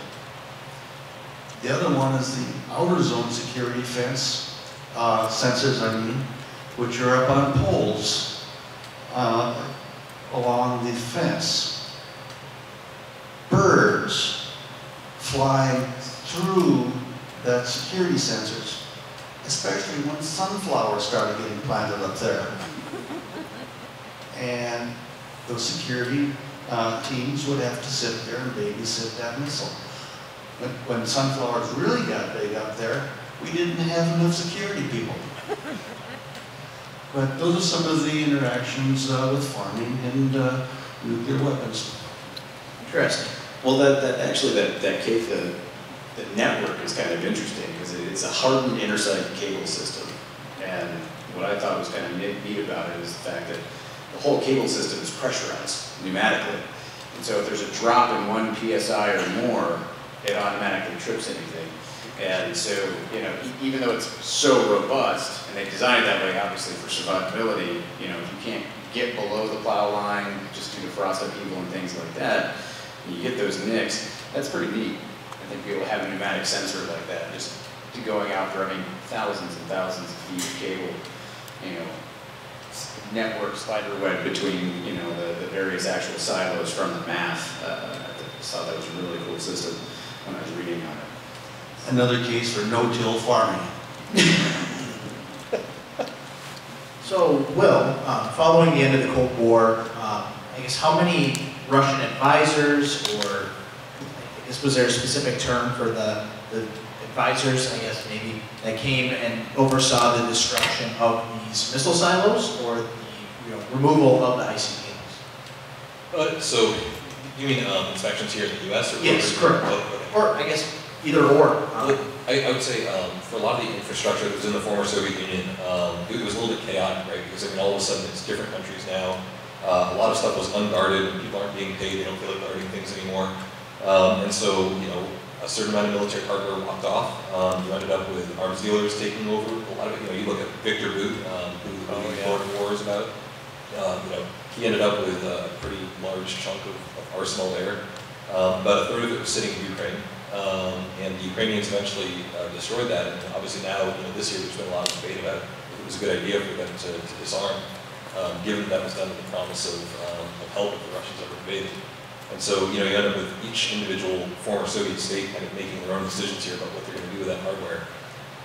The other one is the outer zone security fence, uh, sensors I mean, which are up on poles uh, along the fence. Birds fly through that security sensors, especially when sunflowers started getting planted up there. And those security uh, teams would have to sit there and babysit that missile. When, when sunflowers really got big up there, we didn't have enough security people. But those are some of the interactions uh, with farming and uh, nuclear weapons. Interesting. Well, that, that, actually, that, that cable, the, network is kind of interesting, because it, it's a hardened intersite cable system. And what I thought was kind of neat about it is the fact that the whole cable system is pressurized pneumatically. And so if there's a drop in one PSI or more, it automatically trips anything. And so, you know, even though it's so robust, and they designed it that way obviously for survivability, you know, if you can't get below the plow line just due to frost upheaval and things like that, you get those nicks, that's pretty neat. I think to have a pneumatic sensor like that, just to going out for, I mean, thousands and thousands of feet of cable, you know, network spider web between, you know, the, the various actual silos from the math. Uh, I just thought that was a really cool system when I was reading on it. Another case for no-till farming. So, Will, um, following the end of the Cold War, um, I guess how many Russian advisors, or I guess was there a specific term for the, the advisors, I guess maybe, that came and oversaw the destruction of these missile silos or the you know, removal of the ICBMs? Uh, so, you mean um, inspections here in the US? Or Yes, correct. oh, okay. Or I guess either or. um, I, I would say um, for a lot of the infrastructure that was in the former Soviet Union, um, it was a little bit chaotic, right? Because I mean, all of a sudden it's different countries now. Uh, a lot of stuff was unguarded, and people aren't being paid. They don't feel like guarding things anymore. Um, and so, you know, a certain amount of military hardware walked off. Um, you ended up with arms dealers taking over a lot of it. You know, you look at Viktor Bout, um, who the Oh, yeah. War is about. Um, you know, he ended up with a pretty large chunk of, of arsenal there. Um, about a third of it was sitting in Ukraine. Um, and the Ukrainians eventually uh, destroyed that. And obviously now, you know, this year there's been a lot of debate about if it was a good idea for them to, to disarm, um, given that was done with the promise of, um, of help if the Russians ever invaded. And so, you know, you end up with each individual former Soviet state kind of making their own decisions here about what they're going to do with that hardware.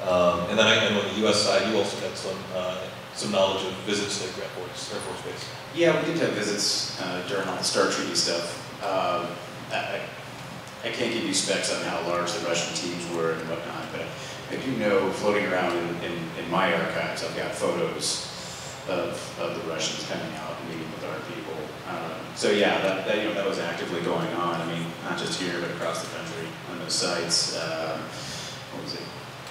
Um, and then I, and on the U.S. side, you also had some uh, some knowledge of visits to Grand Forks Air Force Base. Yeah, we did have visits uh, during all the START Treaty stuff. Um, I, I- can't give you specs on how large the Russian teams were and whatnot, but I do know floating around in, in, in my archives, I've got photos of, of the Russians coming out and meeting so yeah, that, that, you know, that was actively going on. I mean, not just here, but across the country on those sites. Um, what was it?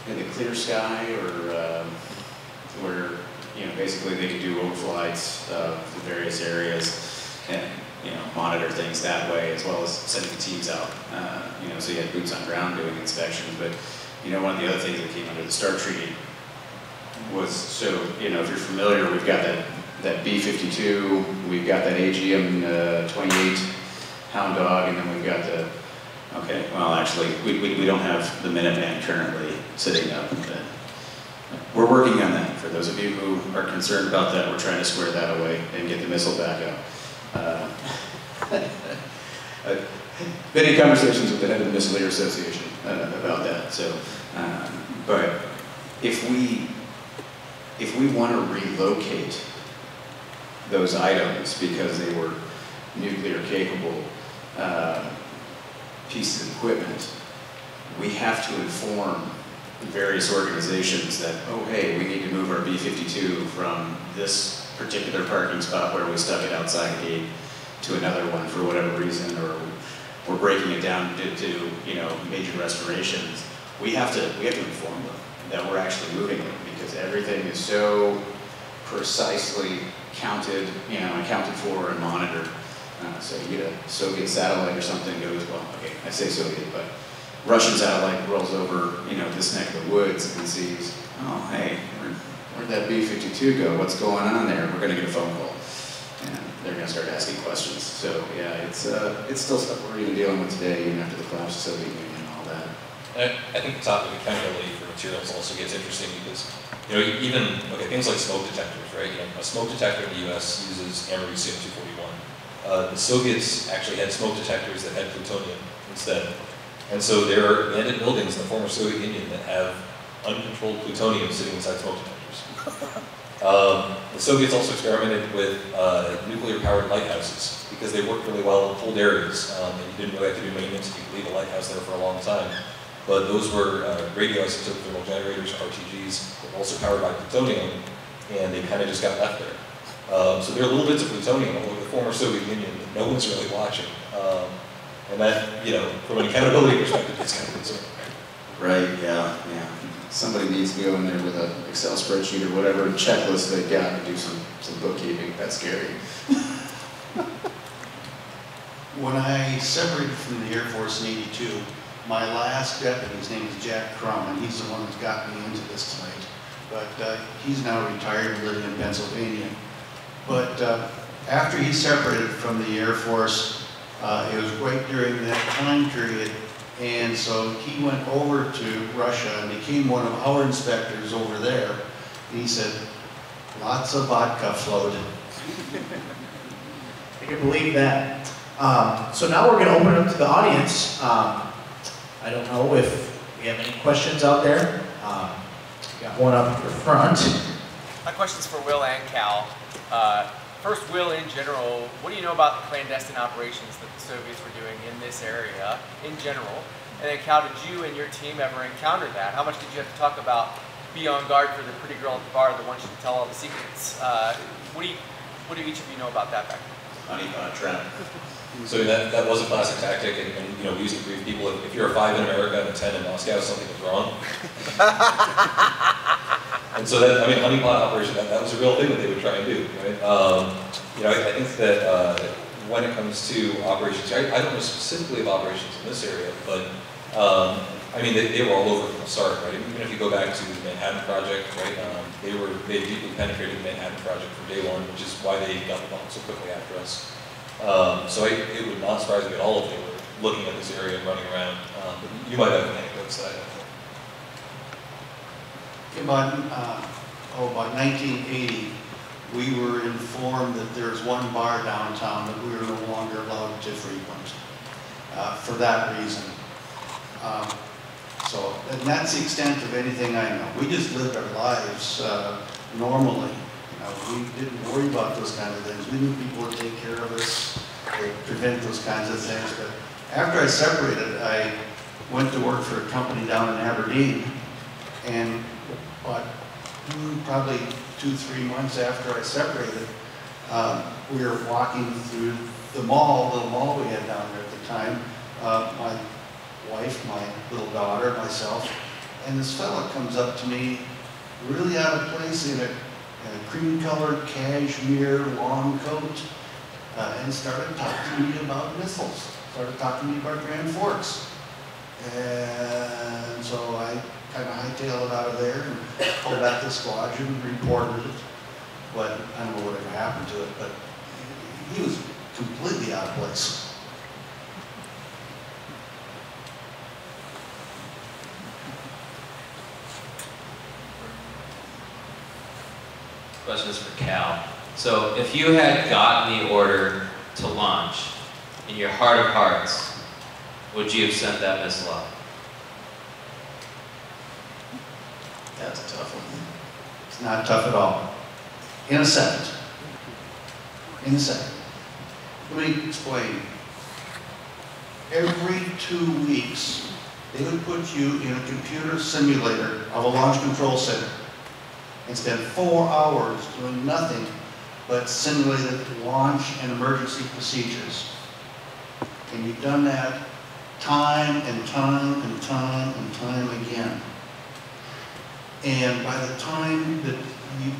In the clear sky or um, where, you know, basically they could do overflights of the various areas and, you know, monitor things that way as well as sending teams out. Uh, you know, so you had boots on ground doing inspections. But, you know, one of the other things that came under the START Treaty was, so, you know, if you're familiar, we've got that, that B-52, we've got that AGM uh, 28 Hound Dog, and then we've got the, okay, well, actually, we, we, we don't have the Minuteman currently sitting up. but We're working on that. For those of you who are concerned about that, we're trying to square that away and get the missile back up. Uh, (laughs) conversations with the head of the Missileer Association uh, about that, so, um, but if we, if we want to relocate those items because they were nuclear capable uh, pieces of equipment, we have to inform various organizations that, oh, hey, we need to move our B-52 from this particular parking spot where we stuck it outside the gate to another one for whatever reason, or we're breaking it down to, to, you know, major restorations. We have to, we have to inform them that we're actually moving it, because everything is so precisely counted, you know, accounted for and monitored. Uh, so you get a Soviet satellite or something goes, well, okay, I say Soviet, but Russian satellite rolls over, you know, this neck of the woods and sees, oh, hey, where, where'd that B-52 go? What's going on there? We're gonna get a phone call. And they're gonna start asking questions. So, yeah, it's, uh, it's still stuff we're even dealing with today, even after the collapse of the Soviet Union and all that. And I, I think the topic of accountability for materials also gets interesting because, you know, even, okay, things like smoke detectors, right? You know, a smoke detector in the US uses americium-241. Uh, the Soviets actually had smoke detectors that had plutonium instead. And so there are abandoned buildings in the former Soviet Union that have uncontrolled plutonium sitting inside smoke detectors. (laughs) Um, the Soviets also experimented with uh, nuclear-powered lighthouses because they worked really well in cold areas, um, and you didn't really have to do maintenance. if You could leave a lighthouse there for a long time. But those were uh, radioisotope thermal generators, RTGs, were also powered by plutonium, and they kind of just got left there. Um, so there are little bits of plutonium all over the former Soviet Union that no one's really watching. Um, and that, you know, from an accountability (laughs) perspective, it's kind of concerning. Right, yeah, yeah. Somebody needs to go in there with an Excel spreadsheet or whatever checklist they got and do some, some bookkeeping. That's scary. When I separated from the Air Force in 82, my last deputy, his name is Jack Crum, and he's the one that's got me into this tonight. But uh, he's now retired, living in Pennsylvania. But uh, after he separated from the Air Force, uh, it was right during that time period, and so he went over to Russia and became one of our inspectors over there. And he said, lots of vodka flowed. (laughs) I can believe that. Um, so now we're going to open it up to the audience. Um, I don't know if we have any questions out there. Um, got one up here front. My question's for Will and Cal. Uh, first, Will, in general, what do you know about the clandestine operations that the Soviets were doing in this area in general? And then, Cal, did you and your team ever encounter that? How much did you have to talk about be on guard for the pretty girl at the bar that wants you to tell all the secrets? Uh, what do you, what do each of you know about that back? honeypot trap. So that, that was a classic tactic, and, and, you know, we used to brief people, if, if you're a five in America and a ten in Moscow, something is wrong. (laughs) And so that, I mean, honeypot operation, that, that was a real thing that they would try and do, right? Um, you know, I, I think that, uh, when it comes to operations, I, I don't know specifically of operations in this area, but, um, I mean, they, they were all over from the start, right? Even if you go back to the Manhattan Project, right, um, they were, they deeply penetrated the Manhattan Project from day one, which is why they got the bomb so quickly after us. Um, so I, it would not surprise me at all if they were looking at this area and running around. Um, but you might have anecdotes that I don't. About, uh, oh, about 1980, we were informed that there's one bar downtown that we were no longer allowed to frequent, uh, for that reason. Um, So, and that's the extent of anything I know. We just lived our lives uh, normally. We didn't worry about those kind of things. We knew people would take care of us, they'd prevent those kinds of things. But after I separated, I went to work for a company down in Aberdeen, and about, probably two, three months after I separated, um, we were walking through the mall, the mall we had down there at the time. Uh, My wife, my little daughter, myself, and this fella comes up to me, really out of place in a, a cream-colored cashmere long coat, uh, and started talking to me about missiles. Started talking to me about Grand Forks. And so I kind of hightailed it out of there and pulled back the squadron, reported it. But I don't know whatever happened to it, but he was completely out of place. Question is for Cal. So if you had gotten the order to launch, in your heart of hearts, would you have sent that missile up? That's a tough one. It's not tough at all. In a second. In a second. Let me explain. Every two weeks, they would put you in a computer simulator of a launch control center and spend four hours doing nothing but simulated launch and emergency procedures. And you've done that time and time and time and time again. And by the time that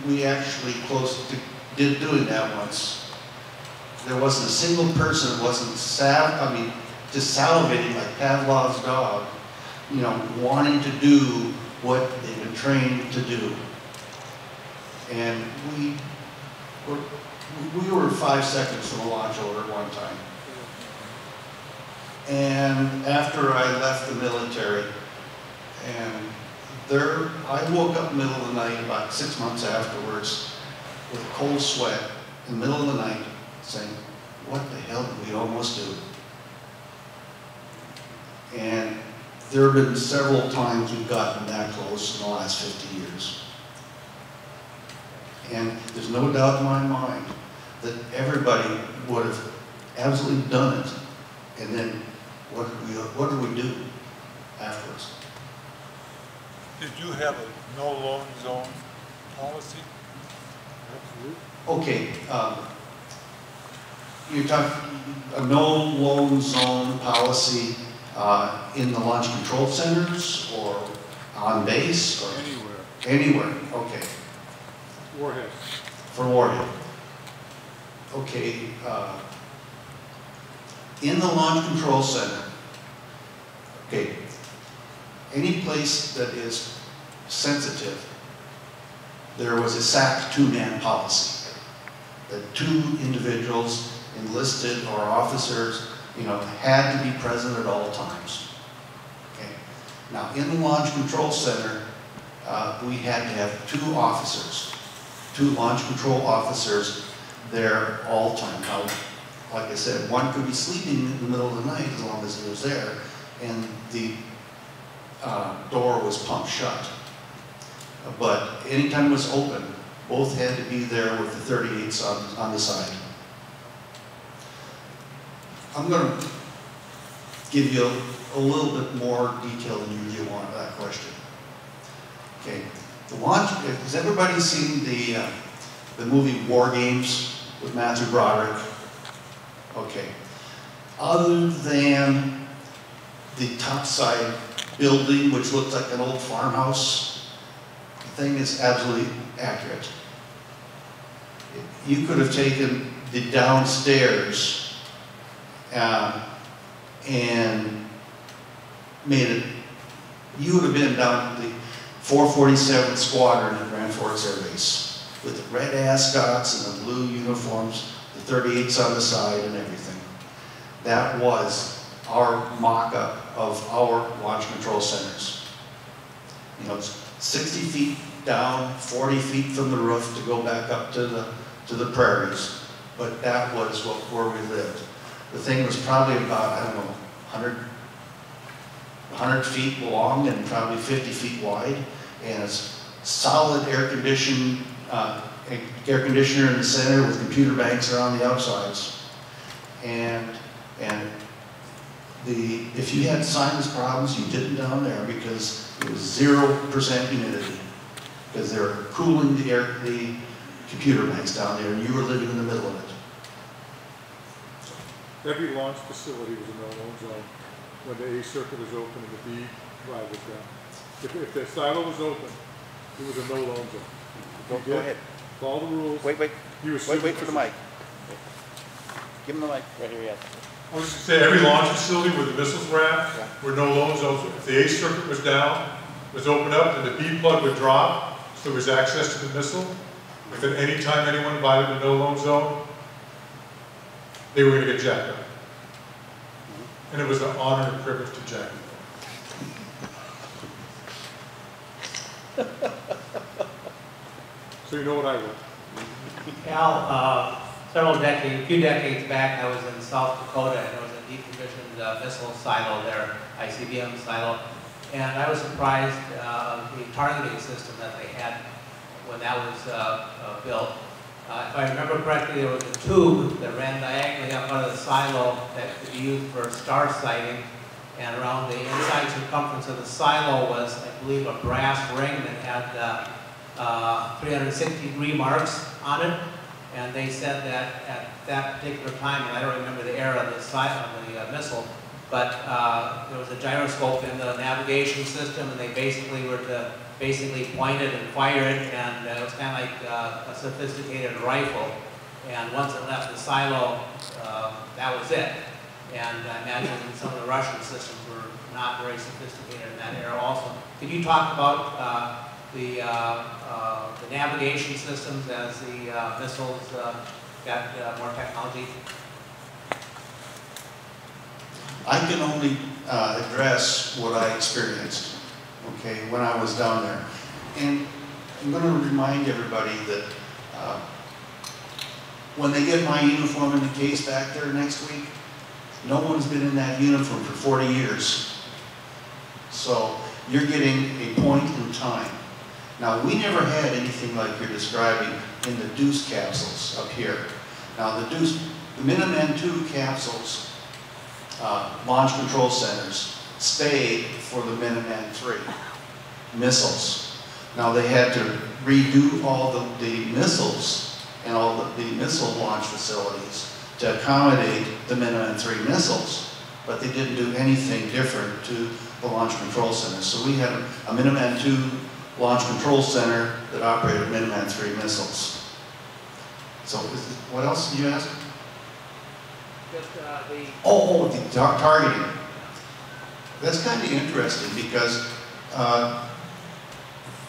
we- actually close to, did doing that once, there wasn't a single person that wasn't sal, I mean, just salivating like Pavlov's dog, you know, wanting to do what they've been trained to do. And we were, we were five seconds from a launch order one time. And after I left the military, and there, I woke up in the middle of the night about six months afterwards with a cold sweat in the middle of the night saying, what the hell did we almost do? And there have been several times we've gotten that close in the last 50 years. And there's no doubt in my mind that everybody would have absolutely done it. And then what do we, what did we do afterwards? Did you have a no lone zone policy? Okay, um, you're talking, a no lone zone policy, uh, in the launch control centers or on base or Anywhere. anywhere? Okay, Warhead. for Warhead. Okay, uh, in the launch control center, okay, any place that is sensitive, there was a SAC two-man policy. That two individuals, enlisted or officers, you know, had to be present at all times. Okay. Now, in the launch control center, uh, we had to have two officers, two launch control officers there all time. Now, like I said, one could be sleeping in the middle of the night as long as he was there, and the uh, door was pumped shut. But anytime it was open, both had to be there with the 38s on, on the side. I'm going to give you a, a little bit more detail than you want that question. Okay, the launch, has everybody seen the, uh, the movie War Games with Matthew Broderick? Okay. Other than the topside building, which looks like an old farmhouse, the thing is absolutely accurate. You could have taken the downstairs um, and made it, you would have been down the 447th Squadron at Grand Forks Air Base with the red ascots and the blue uniforms, the 38s on the side and everything. That was our mock-up of our launch control centers. You know, it's 60 feet down, 40 feet from the roof to go back up to the, to the prairies. But that was what, where we lived. The thing was probably about, I don't know, 100, 100 feet long and probably 50 feet wide. It's solid air uh, air conditioner in the center with computer banks around the outsides. And, and the, if you had sinus problems, you didn't down there because it was zero percent humidity. Because they were cooling the air, the computer banks down there and you were living in the middle of it. Every launch facility was a no-lone zone when the A circuit was open and the B drive was down. If, if the silo was open, it was a no-lone zone. Go, You go did ahead. Follow the rules. Wait, wait, You were wait, wait for the mic. Give him the mic, right here, yeah. I was just gonna say, every launch facility where the missiles were at, Yeah. were no lone zones. If the A circuit was down, was opened up, and the B plug would drop, so there was access to the missile. If at any time anyone violated a no lone zone, they were gonna get jacked up. And it was an honor and privilege to jack them So you know what I would. Al, uh, several decades, a few decades back, I was in South Dakota, and there was a decommissioned uh, missile silo there, ICBM silo, and I was surprised uh, the targeting system that they had when that was uh, uh, built. Uh, If I remember correctly, there was a tube that ran diagonally up out of the silo that could be used for star sighting, and around the inside circumference of the silo was, I believe, a brass ring that had uh, uh, 360 degree marks on it. And they said that at that particular time, and I don't remember the era of the, of the uh, missile, but uh, there was a gyroscope in the navigation system, and they basically were to basically point it and fire it, and it was kind of like uh, a sophisticated rifle. And once it left the silo, uh, that was it. And I imagine some of the Russian systems were not very sophisticated in that era also. Could you talk about uh, the, uh, uh, the navigation systems as the uh, missiles uh, got uh, more technology? I can only address what I experienced, okay, when I was down there. And I'm going to remind everybody that when they get my uniform in the case back there next week, no one's been in that uniform for 40 years. So you're getting a point in time. Now, we never had anything like you're describing in the Deuce capsules up here. Now, the Deuce, the Minuteman II capsules uh, launch control centers stayed for the Minuteman III missiles. Now they had to redo all the, the missiles and all the, the missile launch facilities to accommodate the Minuteman III missiles, but they didn't do anything different to the launch control center. So we had a, Minuteman II launch control center that operated Minuteman III missiles. So what else did you ask? Just uh, the Oh, oh, the tar- targeting. That's kind of interesting because uh,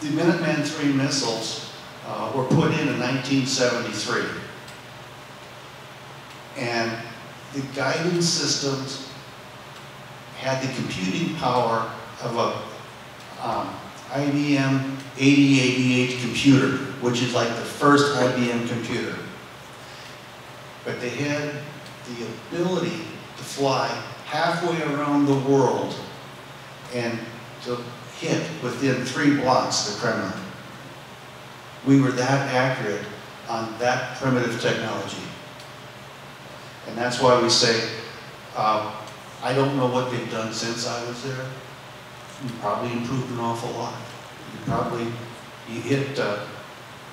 the Minuteman III missiles uh, were put in in 1973. And the guidance systems had the computing power of a um, IBM 8088 computer, which is like the first IBM computer. But they had the ability to fly halfway around the world and to hit within three blocks the Kremlin. We were that accurate on that primitive technology. And that's why we say, uh, I don't know what they've done since I was there. You probably improved an awful lot. You probably, you hit uh,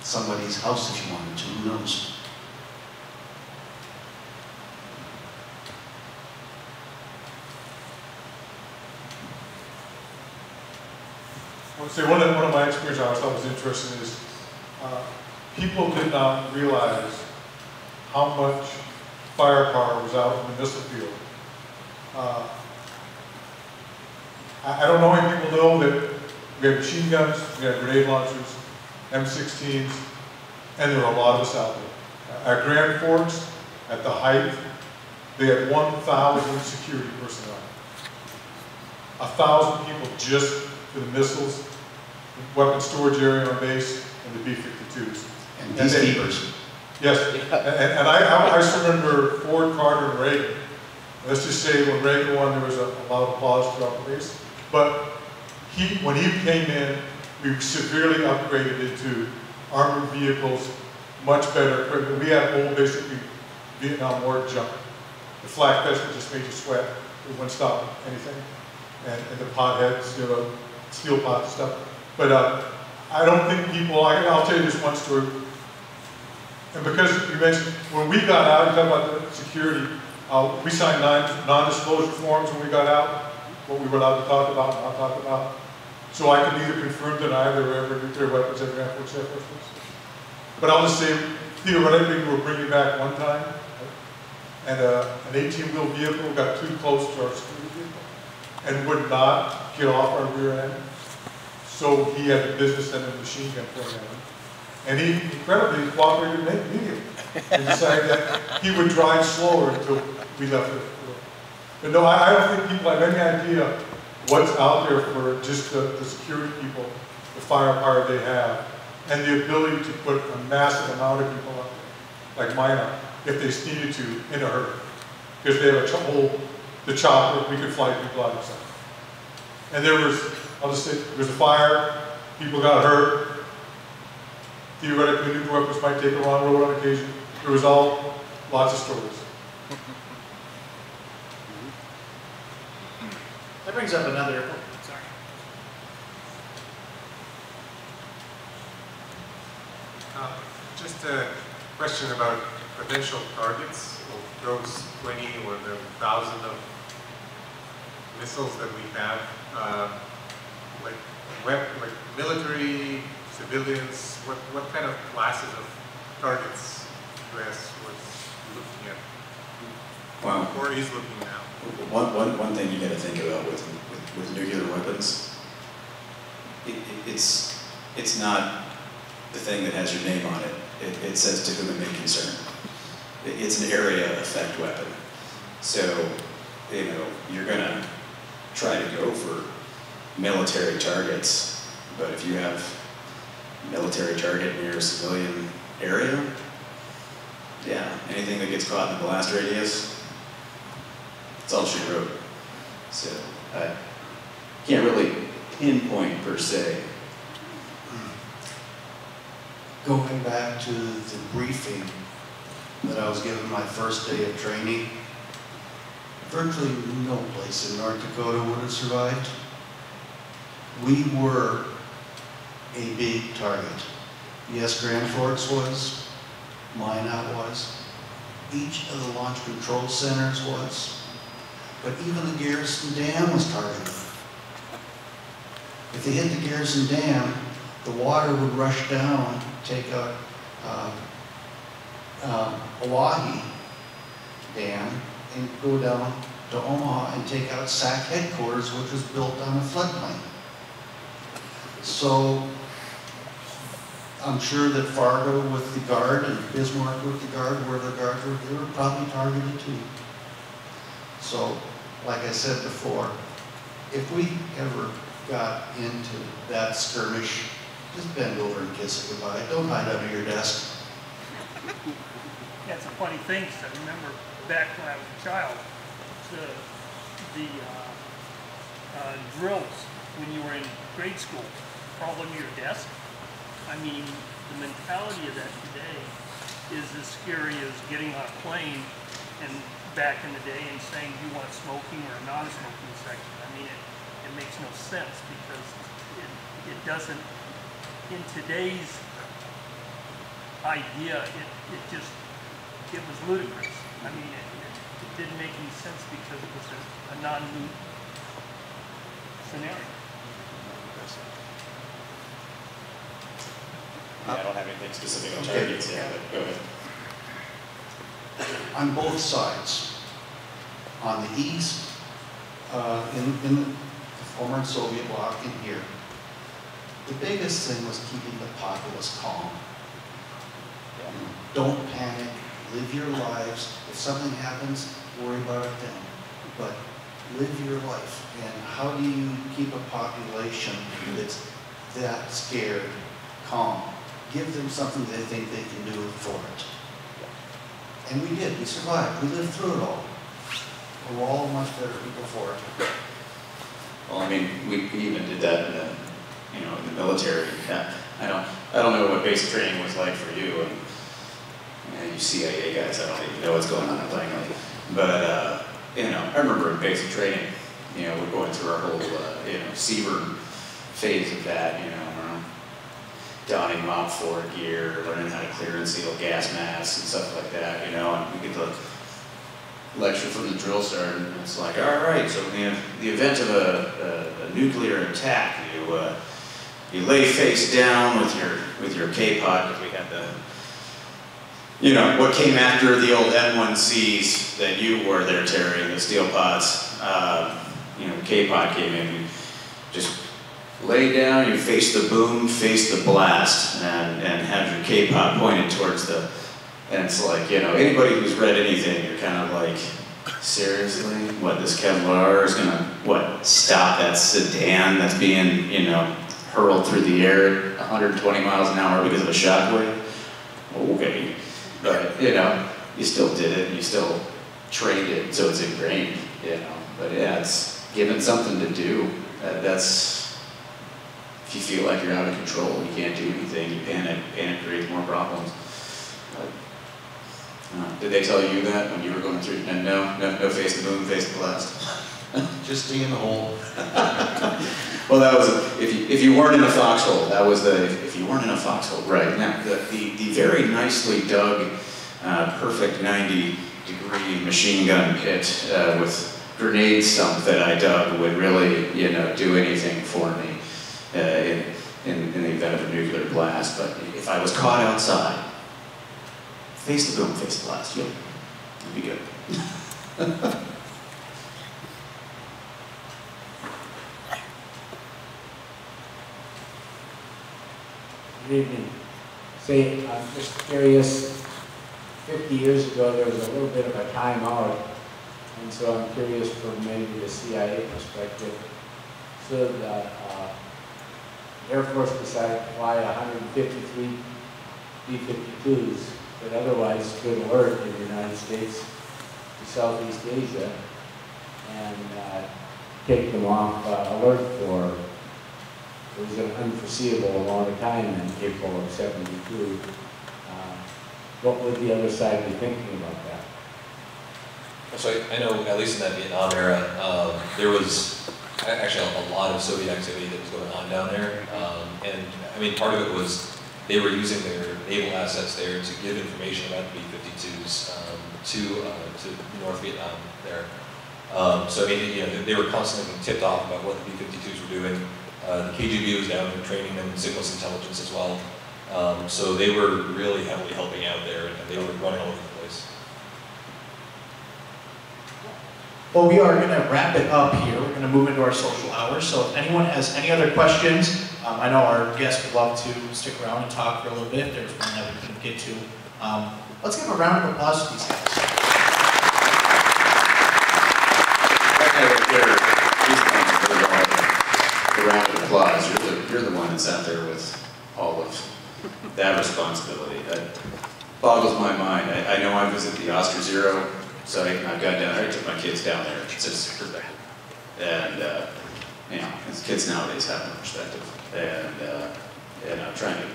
somebody's house if you wanted to, who knows? I so one of, one of my experiences I thought was interesting is uh, people did not realize how much firepower was out in the missile field. Uh, I, I don't know how many people know that we have machine guns, we have grenade launchers, M16s, and there are a lot of us out there. At Grand Forks, at the height, they had 1,000 security personnel. A thousand people just for the missiles, weapon storage area on base, and the B-52s. And peacekeepers. Yes, and, and I, I just remember Ford, Carter, and Reagan. Let's just say when Reagan won, there was a, a lot of applause throughout the base. But he, when he came in, we severely upgraded into armored vehicles, much better equipment. We had old, basically, Vietnam War junk. The flak vest just made you sweat, it wouldn't stop anything. And, and the pot heads, you know, steel pot and stuff. But, uh, I don't think people, I, I'll tell you this one story. And because you mentioned, when we got out, you talk about security, uh, we signed non, non-disclosure forms when we got out, what we were allowed to talk about and not talk about. So I can neither confirm, deny there were ever nuclear weapons at Grand Forks Air Force. But I'll just say, theoretically, we were bringing back one time, and uh, an 18-wheel vehicle got too close to our security vehicle and would not get off our rear end. So he had a business end of machine gun at him. And he incredibly cooperated immediately. He decided that he would drive slower until we left the field. But no, I, I don't think people have any idea what's out there for just the, the security people, the firepower they have, and the ability to put a massive amount of people out there, like mine if they needed to, in a hurry. Because they have a whole, the chopper, we could fly people out of sight. And there was, I'll just say, there was a fire, people got hurt, theoretically nuclear weapons might take a wrong road on occasion. There was all, lots of stories. That brings up another, oh, sorry. Uh, Just a question about potential targets of those 20 or the 1,000 of missiles that we have, uh, like, web, like military, civilians, what, what kind of classes of targets US was looking at, Wow. or is looking now? One, one, one thing you gotta think about with, with, with nuclear weapons, it, it, it's, it's not the thing that has your name on it. It, it says to whom it may concern. It, it's an area effect weapon. So, you know, you're gonna try to go for military targets, but if you have military target near a civilian area, yeah, anything that gets caught in the blast radius, it's all she wrote. So I can't really pinpoint per se. Going back to the briefing that I was given my first day of training, virtually no place in North Dakota would have survived. We were a big target. Yes, Grand Forks was, Minot was, each of the launch control centers was, but even the Garrison Dam was targeted. If they hit the Garrison Dam, the water would rush down, take out uh, uh, Oahe Dam, and go down to Omaha and take out SAC headquarters, which was built on a floodplain. So I'm sure that Fargo with the guard and Bismarck with the guard, where the guards were, they were probably targeted too. So, like I said before, if we ever got into that skirmish, just bend over and kiss it goodbye. Don't hide under your desk. That's a funny thing, 'cause I remember back when I was a child, the, the, uh, uh, drills, when you were in grade school, crawl under your desk. I mean, the mentality of that today is as scary as getting on a plane and back in the day and saying you want smoking or non-smoking section. I mean, it, it makes no sense because it, it doesn't, in today's idea, it, it just, it was ludicrous. I mean, it, it, it didn't make any sense because it was a, a non-moot scenario. Yeah, I don't have anything specific on targets yet, but go ahead. on both sides. On the east, uh, in, in the former Soviet bloc and here. The biggest thing was keeping the populace calm. Know, Don't panic, live your lives. If something happens, worry about it then. But live your life. And how do you keep a population that's that scared calm? Give them something they think they can do for it. And we did, we survived, we lived through it all. We're all much better people for it. Well, I mean, we, even did that in the, you know, in the military. Yeah, I don't, I don't know what basic training was like for you, and, and you CIA guys, I don't even know what's going on in Langley. But, uh, you know, I remember in basic training, you know, we're going through our whole, uh, you know, Seaver phase of that, you know, donning MOPP four gear, learning how to clear and seal gas masks and stuff like that, you know, and we get to lecture from the drill sergeant, and it's like, all right, so in the, the event of a, a, a nuclear attack, you, uh, you lay face down with your, with your K-pot, because we had the, you know, what came after the old M1Cs that you were there, Terry, the steel pots, um, you know, K-pot came in, just lay down, you face the boom, face the blast, and, and have your K-pot pointed towards the, and it's like, you know, anybody who's read anything, you're kind of like, seriously? What, this Kevlar is gonna, what, stop that sedan that's being, you know, hurled through the air at 120 miles an hour because of a shockwave? Okay. But, you know, you still did it, you still trained it, so it's ingrained, you know. But yeah, it's given something to do. That, that's, you feel like you're out of control, you can't do anything, you panic, panic creates more problems. Uh, Did they tell you that when you were going through, no, no, no, no face the boom, face the blast? (laughs) Just stay in the hole. (laughs) Well, that was, if you, if you weren't in a foxhole, that was the, if you weren't in a foxhole, right. Now, the, the, the very nicely dug, uh, perfect 90 degree machine gun pit uh, with grenade sump that I dug would really, you know, do anything for me uh, in, in, in the event of a nuclear blast. But if I was caught outside, face the boom, face the blast, you'll, you'll be good. Good evening. Say, I'm just curious, 50 years ago, there was a little bit of a timeout, and so I'm curious from maybe the CIA perspective. So the uh, Air Force decided to fly 153 B-52s that otherwise could work in the United States to Southeast Asia, and uh, take them off uh, alert for it was an unforeseeable amount of time in April of 72. Uh, What would the other side be thinking about that? So I, I know, at least in that Vietnam era, um, there was actually a lot of Soviet activity that was going on down there. Um, and I mean, part of it was they were using their naval assets there to give information about the B-52s um, to, uh, to North Vietnam there. Um, so I mean, you know, they- were constantly tipped off about what the B-52s were doing. Uh, the KGB was down there training them in signals intelligence as well. Um, so they were really heavily helping out there, and they were running all over the place. Well, we are going to wrap it up here. We're going to move into our social hour. So if anyone has any other questions, um, I know our guests would love to stick around and talk for a little bit. If There's one that we couldn't get to. Um, let's give a round of applause to these guys. The round of applause. You're the, you're the one that's out there with all of that responsibility. That boggles my mind. I, I know I visit the Oscar Zero site, and I've gone down there, I took my kids down there, it's just. And, uh, you know, kids nowadays have no perspective. And, uh, and I'm trying to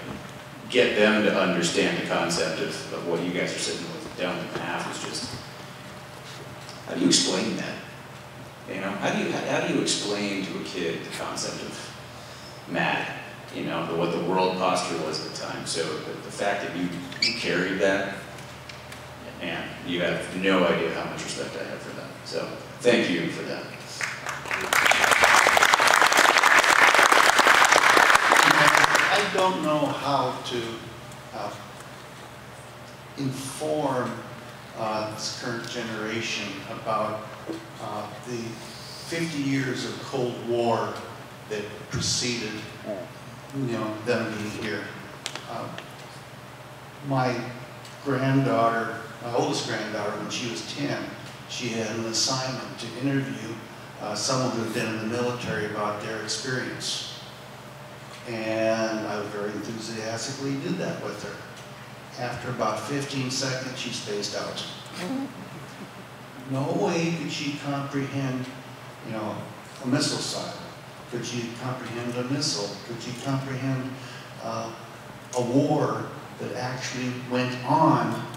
get them to understand the concept of, of what you guys are sitting with down in the path is just, how do you explain that? You know, how do you how do you explain to a kid the concept of MAD? You know, the, what the world posture was at the time. So the, the fact that you, you carried that, and you have no idea how much respect I have for them. So thank you for that. I don't know how to uh, inform uh, this current generation about uh, the 50 years of Cold War that preceded, you know, them being here. Uh, My granddaughter, my oldest granddaughter, when she was 10, she had an assignment to interview uh, someone who had been in the military about their experience. And I very enthusiastically did that with her. After about 15 seconds, she spaced out. No way could she comprehend, you know, a missile silo. Could she comprehend a missile? Could she comprehend uh, a war that actually went on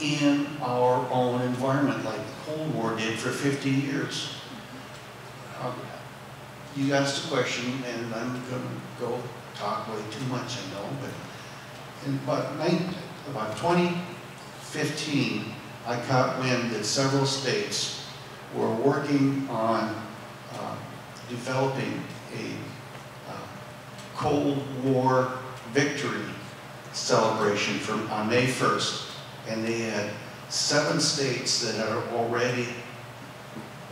in our own environment, like the Cold War did for 50 years? Um, You asked a question, and I'm going to go talk way too much, I know, but in about, nine, about 2015, I caught wind that several states were working on uh, developing a uh, Cold War victory celebration from, on May 1st. And they had seven states that are already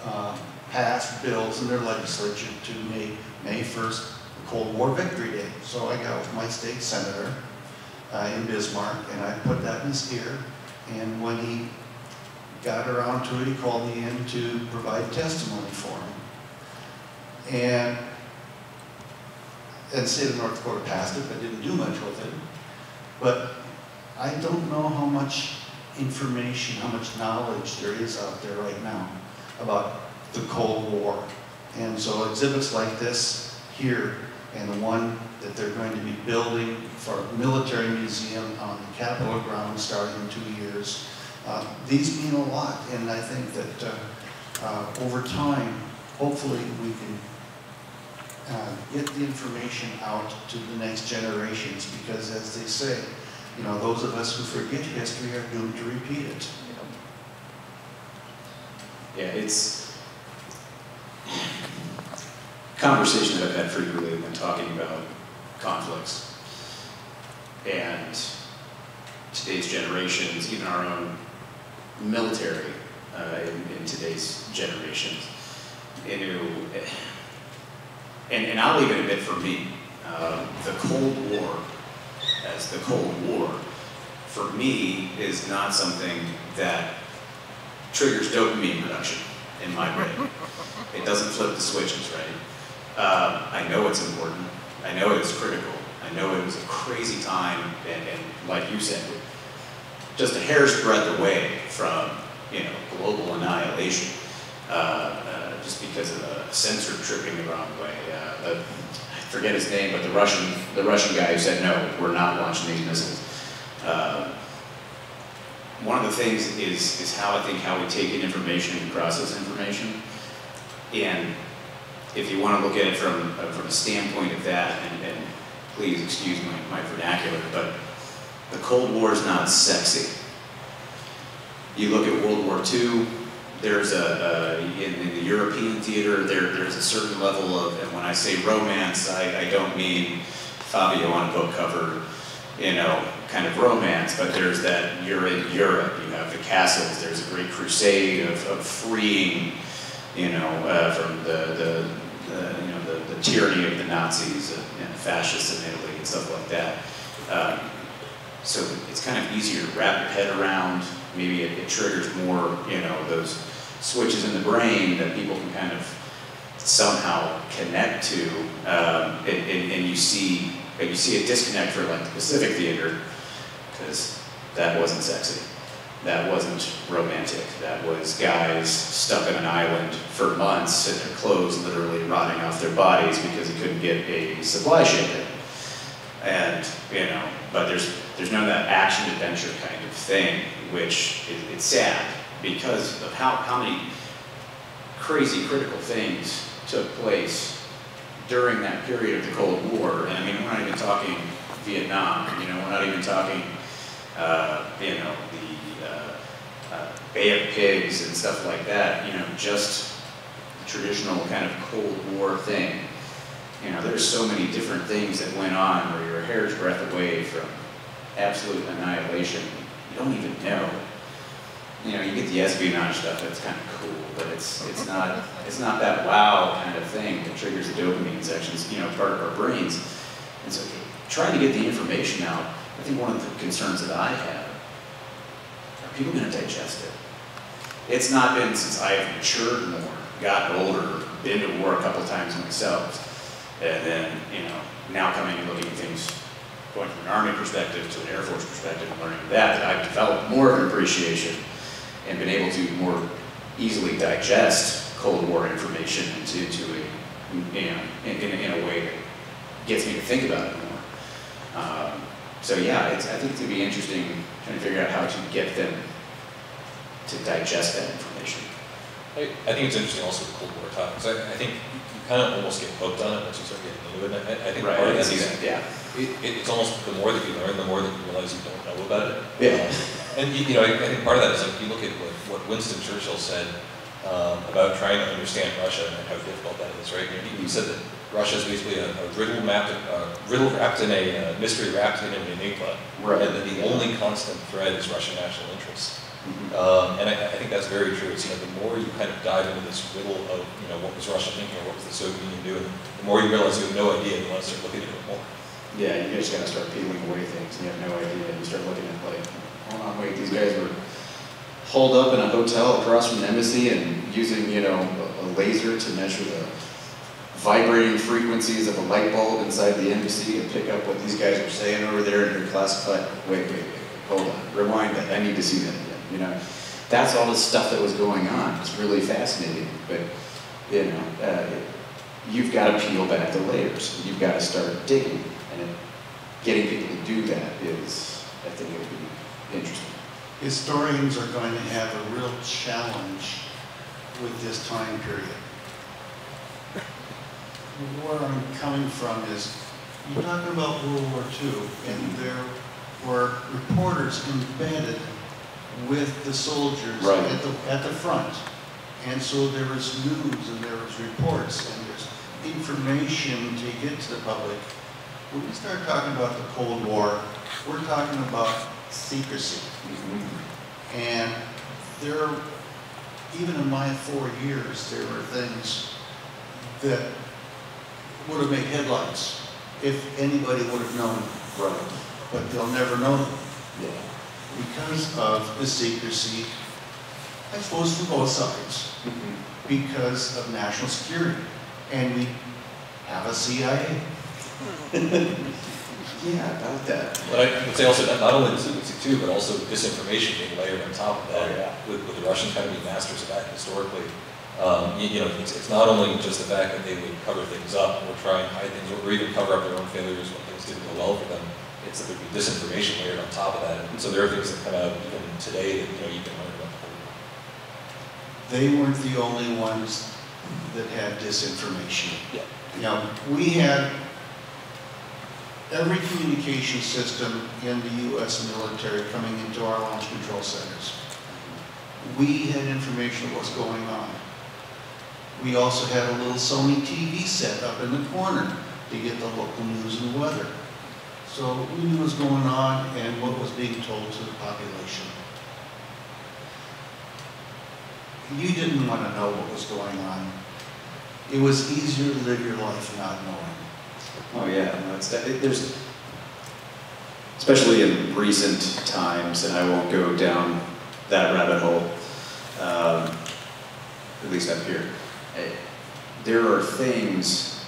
uh, passed bills in their legislature to make May 1st the Cold War Victory Day. So I got with my state senator uh, in Bismarck and I put that in his ear. And when he got around to it, he called me in to provide testimony for him. And, and the state of North Dakota passed it, but didn't do much with it. But I don't know how much information, how much knowledge there is out there right now about the Cold War. And so exhibits like this here and the one that they're going to be building for a military museum on the Capitol grounds starting in two years, uh, these mean a lot. And I think that uh, uh, over time, hopefully we can uh, get the information out to the next generations because as they say, you know, those of us who forget history are doomed to repeat it. Yeah, it's conversation that I've had frequently when talking about conflicts and today's generations, even our own military uh, in, in today's generations. And, and I'll even admit for me, um, the Cold War, as the Cold War, for me is not something that triggers dopamine production in my brain. It doesn't flip the switches, right? Um, I know it's important. I know it's critical. I know it was a crazy time, and, and like you said, just a hair's breadth away from you know global annihilation, uh, uh, just because of a sensor tripping the wrong way. Uh, forget his name, but the Russian the Russian guy who said no, we're not launching these missiles. Uh, one of the things is is how I think how we take in information and process information, and if you want to look at it from uh, from a standpoint of that, and, and please excuse my, my vernacular, but the Cold War is not sexy. You look at World War II, there's a, a in, in, the European theater, there, there's a certain level of, and when I say romance, I, I don't mean Fabio on a book cover, you know, kind of romance, but there's that, you're in Europe, you have the castles, there's a great crusade of, of freeing, you know, uh, from the, the, the, you know, the, the tyranny of the Nazis and fascists in Italy and stuff like that. Um, so it's kind of easier to wrap your head around. Maybe it, it, triggers more, you know, those switches in the brain that people can kind of somehow connect to, um, and, and, and, you see, you see a disconnect for like the Pacific Theater, because that wasn't sexy, that wasn't romantic. That was guys stuck on an island for months and their clothes literally rotting off their bodies because they couldn't get a supply ship in. And you know, but there's there's none of that action adventure kind of thing, which it's sad because of how, how many crazy critical things took place during that period of the Cold War. And I mean, we're not even talking Vietnam, you know, we're not even talking, uh, you know, the uh, uh, Bay of Pigs and stuff like that, you know, just traditional kind of Cold War thing. You know, there's so many different things that went on where you're a hair's breadth away from absolute annihilation. You don't even know. You know, you get the espionage stuff, that's kind of cool, but it's, it's not, it's not that wow kind of thing that triggers the dopamine sections, you know, part of our brains. And so trying to get the information out, I think one of the concerns that I have, are people gonna digest it? It's not been since I have matured more, gotten older, been to war a couple times myself, and then, you know, now coming and looking at things, going from an Army perspective to an Air Force perspective and learning that, that I've developed more of an appreciation and been able to more easily digest Cold War information into, to a, you know, in, in, in a way that gets me to think about it more. Um, so yeah, it's, I think it'd be interesting trying to figure out how to get them to digest that information. I, I think it's interesting also the Cold War topics. I, I think you, kind of almost get hooked on it once you start getting into it. I, I think Right, part of I that see is, yeah. It, it, it's almost the more that you learn, the more that you realize you don't know about it. Yeah. Um, and you, you know, I, I think part of that is like you look at what, what Winston Churchill said um, about trying to understand Russia and how difficult that is, right? You know, he, he said that Russia is basically a, a riddle mapped, uh, riddle wrapped in a uh, mystery wrapped in an enigma, Right. and that the only constant thread is Russian national interest. Mhm. Um, and I, I think that's very true. It's, you know, the more you kind of dive into this riddle of, you know, what was Russia thinking or what was the Soviet Union doing, the more you realize you have no idea and you want to start looking into it more. Yeah, you just gotta start peeling away things, and you have no idea, you start looking at like, hold on, wait, these guys were holed up in a hotel across from an embassy and using, you know, a laser to measure the vibrating frequencies of a light bulb inside the embassy and pick up what these guys are saying over there in your classified, wait, wait, wait, hold on, rewind that, I need to see that again, you know? That's all the stuff that was going on, it's really fascinating, but, you know, uh, you've got to peel back the layers. You've got to start digging, getting people to do that is, I think, it would be interesting. Historians are going to have a real challenge with this time period. Where I'm coming from is, you're talking about World War II, and mm-hmm. there were reporters embedded with the soldiers Right. at the, at the front. And so there was news and there was reports and there's information to get to the public. When we start talking about the Cold War, we're talking about secrecy. And there, even in my four years, there were things that would have made headlines if anybody would have known. Right. But they'll never know them Yeah. because of the secrecy, I suppose from both sides, mm-hmm. because of national security. And we have a CIA. Yeah, about that. But I would say also not, not only the secrecy too, but also disinformation being layered on top of that. Oh, yeah. With, with the Russians kind of being masters of that historically. Um, you, you know, it's, it's not only just the fact that they would cover things up or try and hide things or even cover up their own failures when things didn't go well for them. It's that there'd be disinformation layered on top of that. And so there are things that come out even today that, you know, you can learn about the whole They weren't the only ones that had disinformation. Yeah. You know, we had every communication system in the US military coming into our launch control centers. We had information of what's going on. We also had a little Sony TV set up in the corner to get the local news and weather. So we knew what was going on and what was being told to the population. You didn't want to know what was going on. It was easier to live your life not knowing. Oh, yeah, no, it's, it, there's, especially in recent times, and I won't go down that rabbit hole, um, at least up here. eh, There are things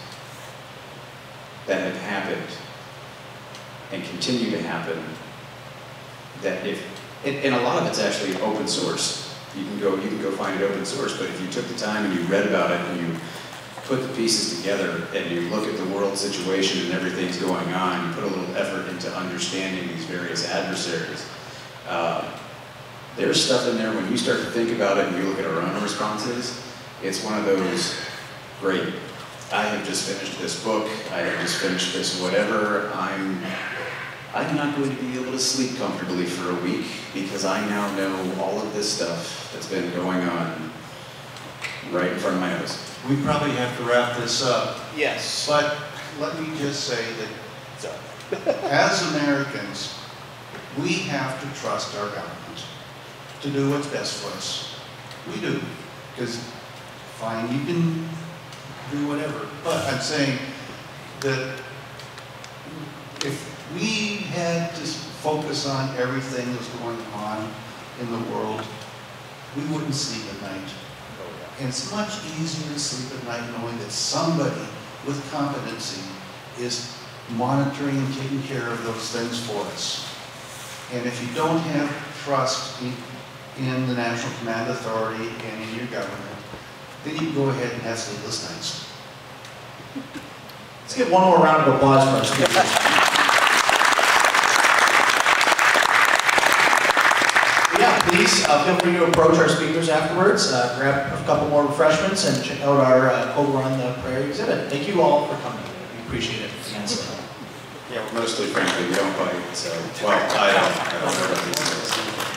that have happened and continue to happen that if, and, and a lot of it's actually open source. You can go, you can go find it open source, but if you took the time and you read about it and you put the pieces together and you look at the world situation and everything's going on, you put a little effort into understanding these various adversaries. Uh, there's stuff in there when you start to think about it and you look at our own responses, it's one of those, great, I have just finished this book, I have just finished this whatever, I'm, I'm not going to be able to sleep comfortably for a week because I now know all of this stuff that's been going on right in front of my nose. We probably have to wrap this up. Yes. But let me just say that as Americans, we have to trust our government to do what's best for us. We do, because fine, you can do whatever, but I'm saying that if we had to focus on everything that's going on in the world, we wouldn't sleep at night. And it's much easier to sleep at night knowing that somebody with competency is monitoring and taking care of those things for us. And if you don't have trust in, in the National Command Authority and in your government, then you can go ahead and have sleepless nights. Let's get one more round of applause for our speakers. Yeah, please uh, feel free to approach our speakers afterwards, uh, grab a couple more refreshments, and check out our uh, Overrun the Prairie exhibit. Thank you all for coming. We appreciate it immensely. Yeah, mostly frankly, we don't bite, so, well, I don't, I don't know. (laughs)